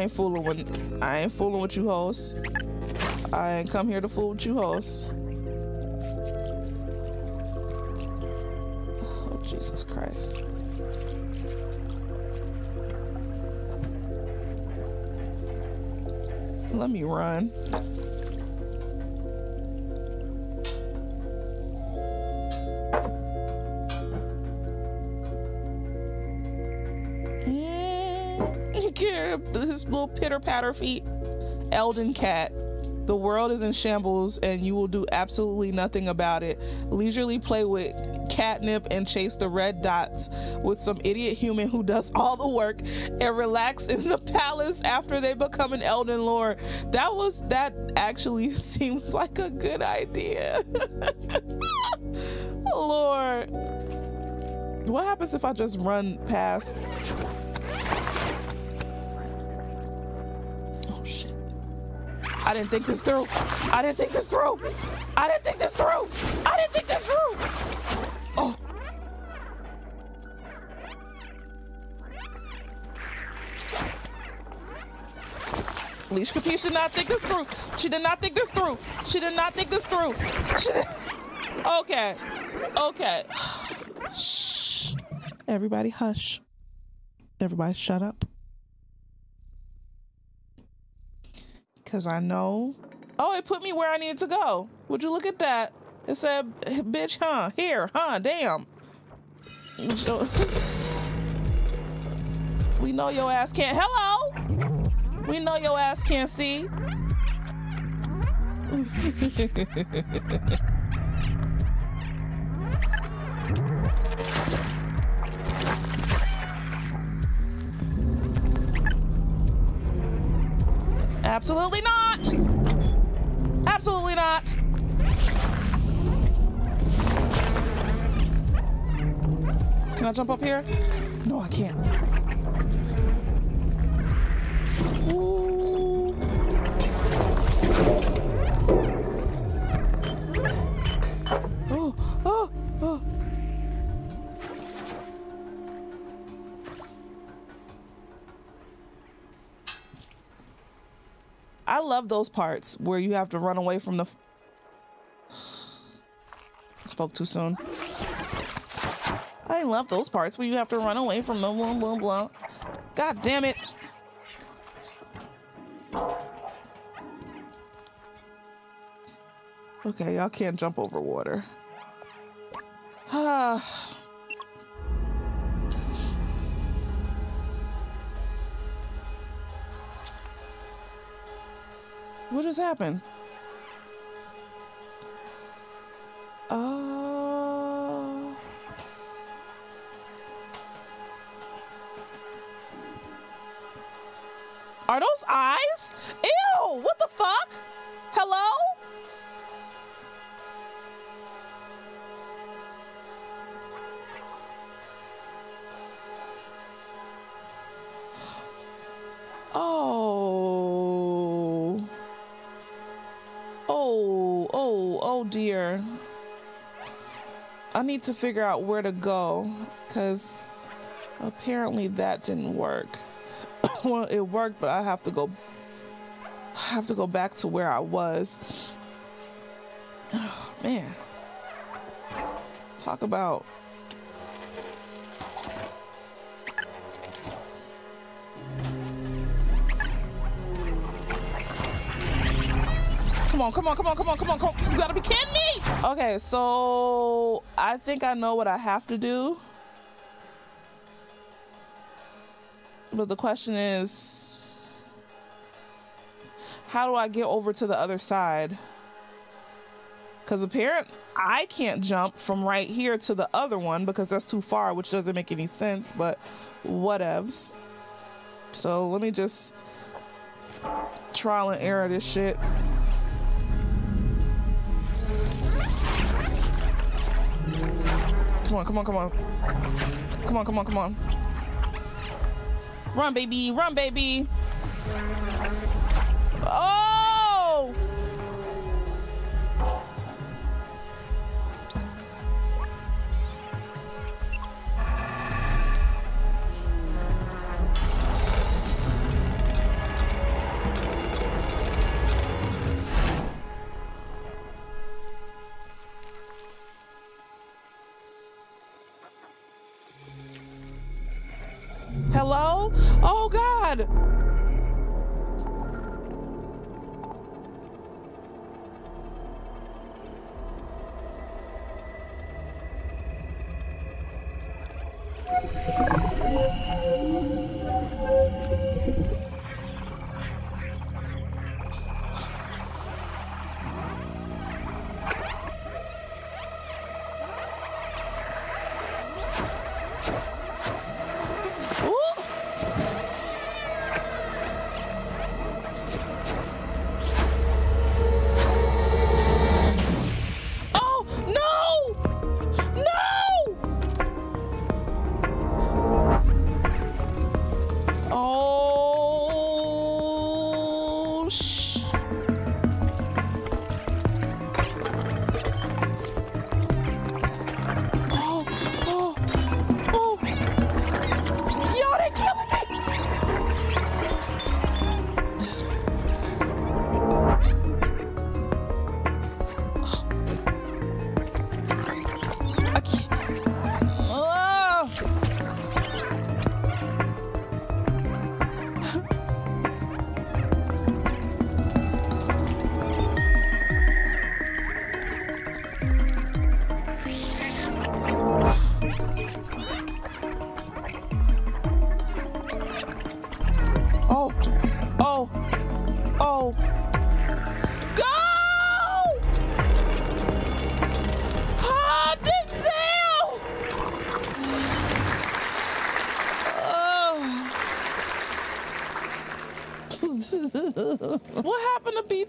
Speaker 1: I ain't fooling with I ain't fooling with you hosts. I ain't come here to fool with you hosts. Oh Jesus Christ. Let me run. Pitter patter feet. Elden cat. The world is in shambles and you will do absolutely nothing about it. Leisurely play with catnip and chase the red dots with some idiot human who does [LAUGHS] all the work and relax in the palace after they become an Elden Lord. That was, that actually [LAUGHS] seems like a good idea. [LAUGHS] Lord. What happens if I just run past I didn't think this through. I didn't think this through. I didn't think this through. I didn't think this through. Oh. Leesh Capeesh did not think this through. She did not think this through. She did not think this through. [LAUGHS] okay. Okay. [SIGHS] Shh. Everybody hush. Everybody shut up. Because I know. Oh, it put me where I needed to go. Would you look at that? It said, bitch, huh? Here, huh? Damn. [LAUGHS] we know your ass can't. Hello? We know your ass can't see. [LAUGHS] Absolutely not! Absolutely not! Can I jump up here? No, I can't. Ooh. Oh, oh, oh. I love those parts where you have to run away from the. spoke too soon. I love those parts where you have to run away from the blah blah blah. God damn it. Okay, y'all can't jump over water. [SIGHS] Ah. What just happened? Uh... Are those eyes? Ew! What the fuck? Hello? Oh. Oh, oh, oh dear. I need to figure out where to go because apparently that didn't work. [COUGHS] well, it worked, but I have to go. I have to go back to where I was. Oh, [SIGHS] man, talk about Come on, come on, come on, come on, come on, come on. You gotta be kidding me. Okay, so I think I know what I have to do. But the question is, how do I get over to the other side? Because apparent I can't jump from right here to the other one because that's too far, which doesn't make any sense, but whatevs. So let me just trial and error this shit. Come on, come on, come on. Come on, come on, come on. Run, baby, run, baby. Oh!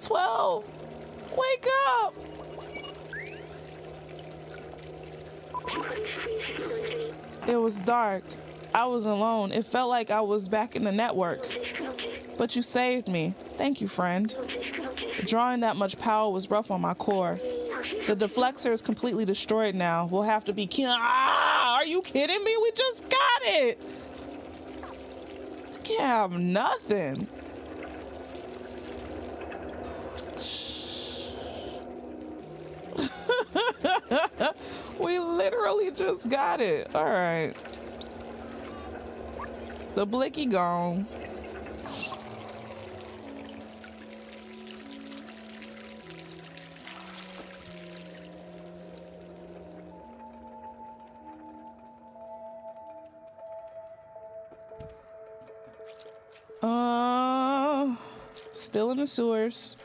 Speaker 1: 12. Wake up. It was dark. I was alone. It felt like I was back in the network. But you saved me. Thank you, friend. Drawing that much power was rough on my core. The defluxor is completely destroyed now. We'll have to be killing. Ah, are you kidding me? We just got it. I can't have nothing. We literally just got it. All right. The blicky gone. Uh, still in the sewers.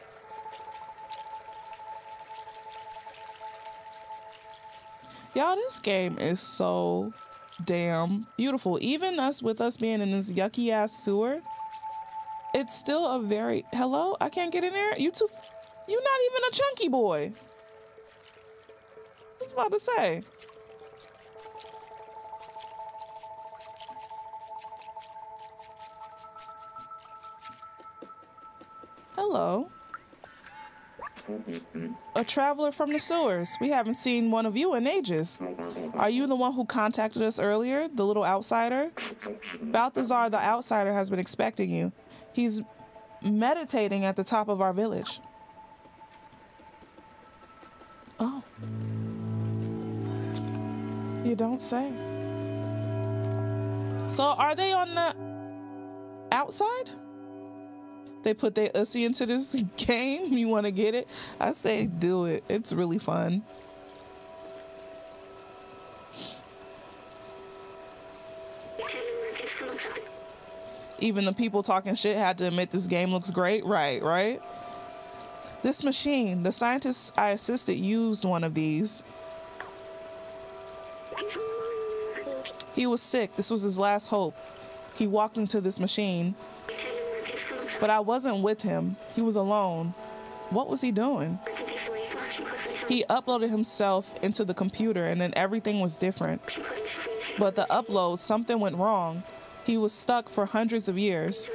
Speaker 1: Y'all, this game is so damn beautiful. Even us with us being in this yucky ass sewer, it's still a very hello. I can't get in there. You too. You not even a chunky boy. I was about to say. Hello. A traveler from the sewers. We haven't seen one of you in ages. Are you the one who contacted us earlier, the little outsider? Balthazar the outsider has been expecting you. He's meditating at the top of our village. Oh. You don't say. So are they on the outside? They put their ussy into this [LAUGHS] game. You want to get it? I say do it. It's really fun. Even the people talking shit had to admit this game looks great. Right, right? This machine, the scientists I assisted used one of these. He was sick. This was his last hope. He walked into this machine. But I wasn't with him. He was alone. What was he doing? He uploaded himself into the computer and then everything was different. But the upload, something went wrong. He was stuck for hundreds of years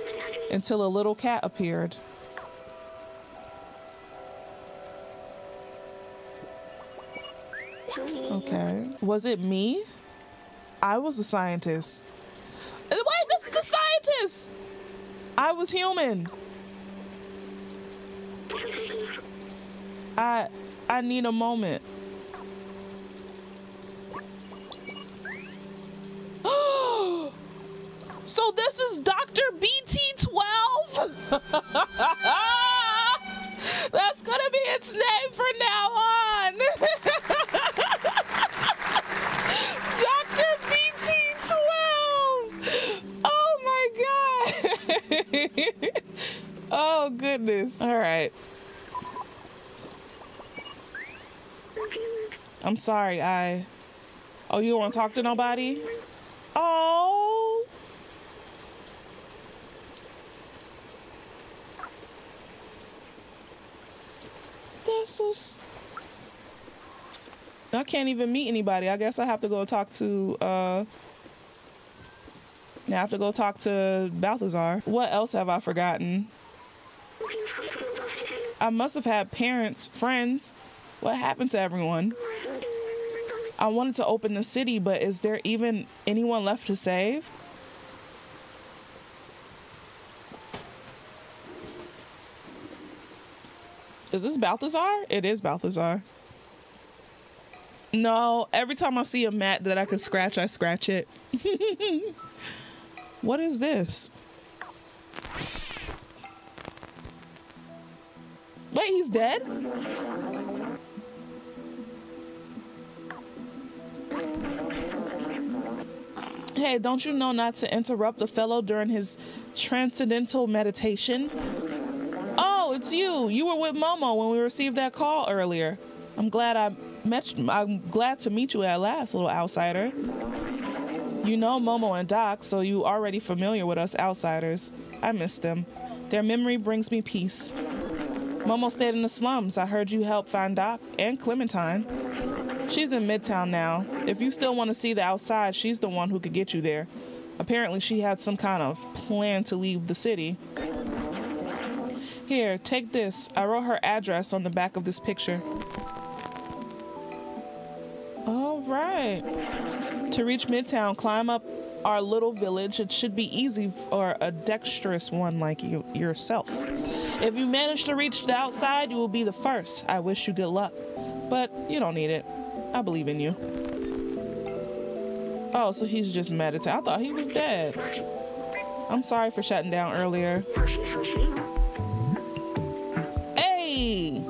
Speaker 1: until a little cat appeared. Okay. Was it me? I was a scientist. Wait, this is the scientist! I was human. I I need a moment. [GASPS] so this is Dr. BT12? [LAUGHS] That's gonna be its name from now on. [LAUGHS] Dr. BT12. Oh my god. Oh goodness. All right. I'm sorry. I. Oh, you don't want to talk to nobody? Oh. That's so. I can't even meet anybody. I guess I have to go talk to. uh I have to go talk to Balthazar. What else have I forgotten? I must have had parents, friends. What happened to everyone? I wanted to open the city, but is there even anyone left to save? Is this Balthazar? It is Balthazar. No, every time I see a mat that I can scratch, I scratch it. [LAUGHS] what is this? He's dead? Hey, don't you know not to interrupt a fellow during his transcendental meditation? Oh, it's you. You were with Momo when we received that call earlier. I'm glad I met you. I'm glad to meet you at last, little outsider. You know Momo and Doc, so you already familiar with us outsiders. I miss them. Their memory brings me peace. Momo stayed in the slums. I heard you helped find Doc and Clementine. She's in Midtown now. If you still want to see the outside, she's the one who could get you there. Apparently, she had some kind of plan to leave the city. Here, take this. I wrote her address on the back of this picture. All right. To reach Midtown, climb up our little village. It should be easy for a dexterous one like you yourself. If you manage to reach the outside, you will be the first. I wish you good luck. But you don't need it. I believe in you. Oh, so he's just meditating. I thought he was dead. I'm sorry for shutting down earlier. Hey!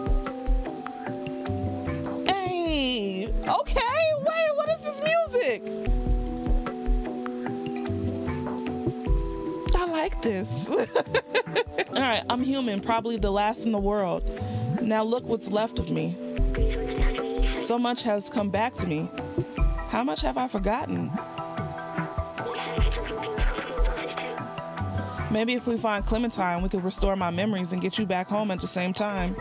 Speaker 1: Hey! Okay, wait, what is this music? Like this. [LAUGHS] All right, I'm human, probably the last in the world. Now look what's left of me. So much has come back to me. How much have I forgotten? Maybe if we find Clementine, we could restore my memories and get you back home at the same time.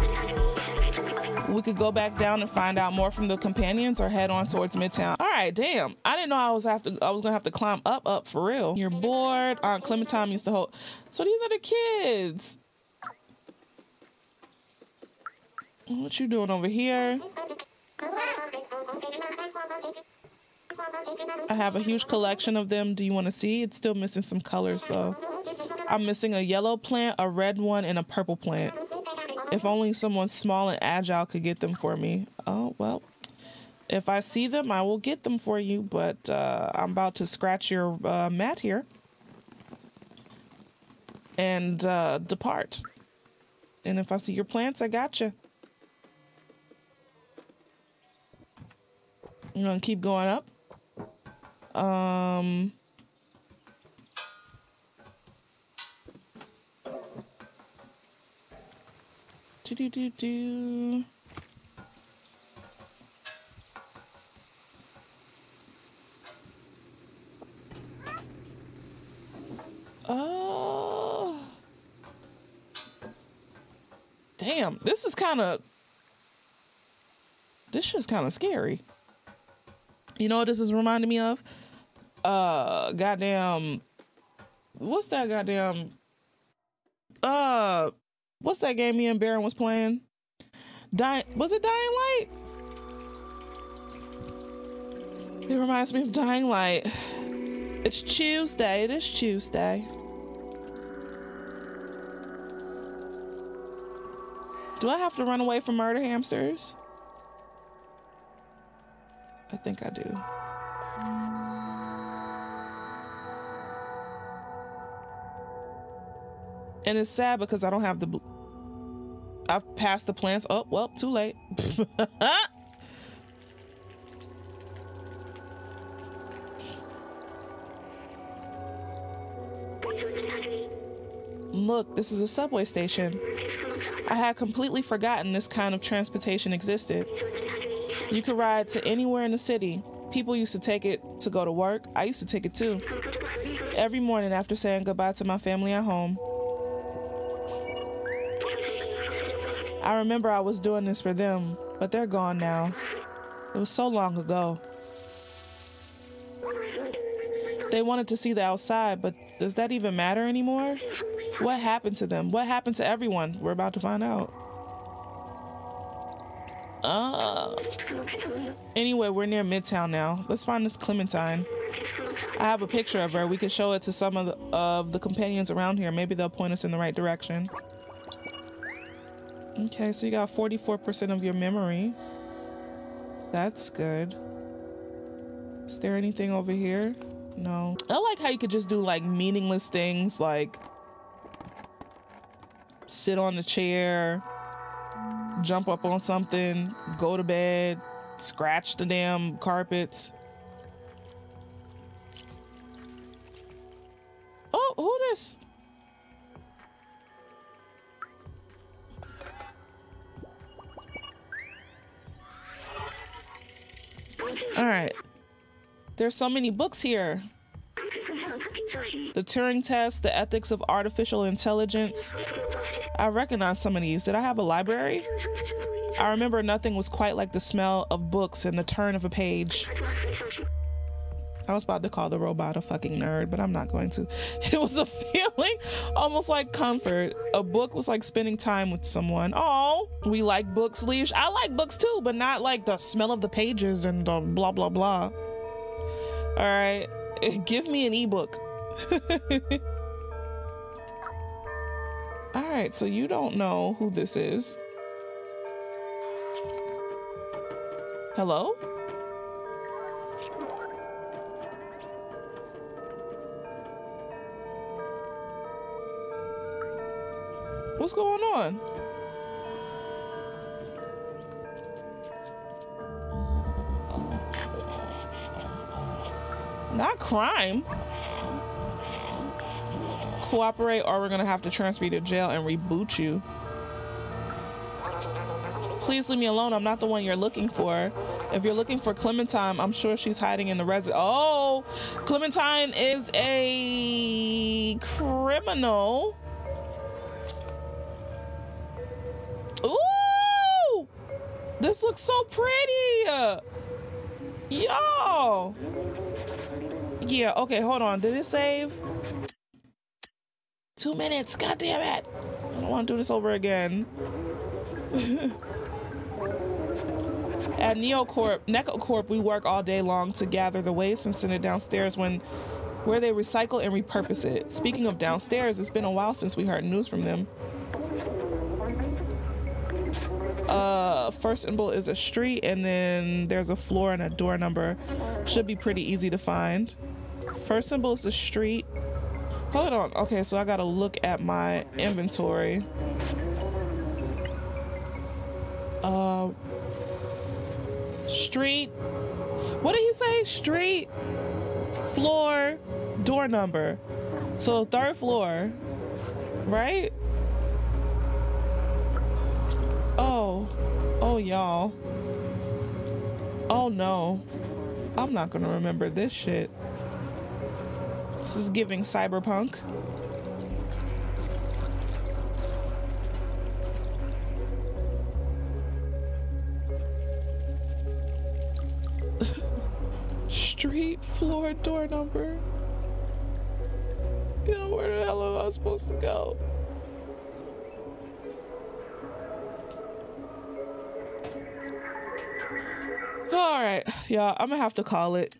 Speaker 1: We could go back down and find out more from the companions or head on towards Midtown. All right, damn. I didn't know I was have to I was gonna have to climb up up for real. You're bored. Aunt Clementine used to hold So these are the kids. What you doing over here? I have a huge collection of them. Do you want to see? It's still missing some colors though. I'm missing a yellow plant, a red one, and a purple plant. If only someone small and agile could get them for me. Oh, well. If I see them, I will get them for you, but uh, I'm about to scratch your uh, mat here and uh, depart. And if I see your plants, I got you. I'm gonna keep going up. Um. Do do do do. Oh. Damn, this is kind of. This shit's kind of scary. You know what this is reminding me of? Uh, goddamn. What's that goddamn? Uh, what's that game me and Baron was playing? Dying. Was it Dying Light? It reminds me of Dying Light. It's Tuesday. It is Tuesday. Do I have to run away from murder hamsters? I think I do. And it's sad because I don't have the. I've passed the plants. Oh, well, too late. [LAUGHS] Look, this is a subway station. I had completely forgotten this kind of transportation existed. You could ride to anywhere in the city. People used to take it to go to work. I used to take it too. Every morning after saying goodbye to my family at home. I remember I was doing this for them, but they're gone now. It was so long ago. They wanted to see the outside, but does that even matter anymore? What happened to them? What happened to everyone? We're about to find out. Uh, anyway, we're near Midtown now. Let's find this Clementine. I have a picture of her. We can show it to some of the, of the companions around here. Maybe they'll point us in the right direction. Okay, so you got 44% of your memory. That's good. Is there anything over here? No. I like how you could just do like meaningless things like sit on a chair, jump up on something, go to bed, scratch the damn carpets. Oh, who this? All right. There's so many books here. The Turing test, the ethics of artificial intelligence. I recognize some of these. Did I have a library? I remember nothing was quite like the smell of books and the turn of a page. I was about to call the robot a fucking nerd, but I'm not going to. [LAUGHS] It was a feeling almost like comfort. A book was like spending time with someone. Oh, we like books, Leesh. I like books too, but not like the smell of the pages and the blah, blah, blah. All right, [LAUGHS] give me an ebook. [LAUGHS] All right, so you don't know who this is. Hello? What's going on? Not crime. Cooperate or we're gonna have to transfer you to jail and reboot you. Please leave me alone. I'm not the one you're looking for. If you're looking for Clementine, I'm sure she's hiding in the residence. Oh, Clementine is a criminal. Ooh, this looks so pretty. Y'all. Yeah, okay, hold on. Did it save? Two minutes. God damn it. I don't want to do this over again. [LAUGHS] At Neocorp, Necocorp, we work all day long to gather the waste and send it downstairs when where they recycle and repurpose it. Speaking of downstairs, it's been a while since we heard news from them. Uh, first symbol is a street, and then there's a floor and a door number. Should be pretty easy to find. First symbol is a street. Hold on. Okay, so I gotta look at my inventory. Uh, street. What did he say? Street, floor, door number. So third floor, right? Oh, oh y'all. Oh no. I'm not gonna remember this shit. This is giving cyberpunk. [LAUGHS] Street floor door number. You know, where the hell am I supposed to go? All right, y'all, I'm gonna have to call it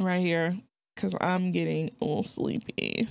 Speaker 1: right here because I'm getting a little sleepy.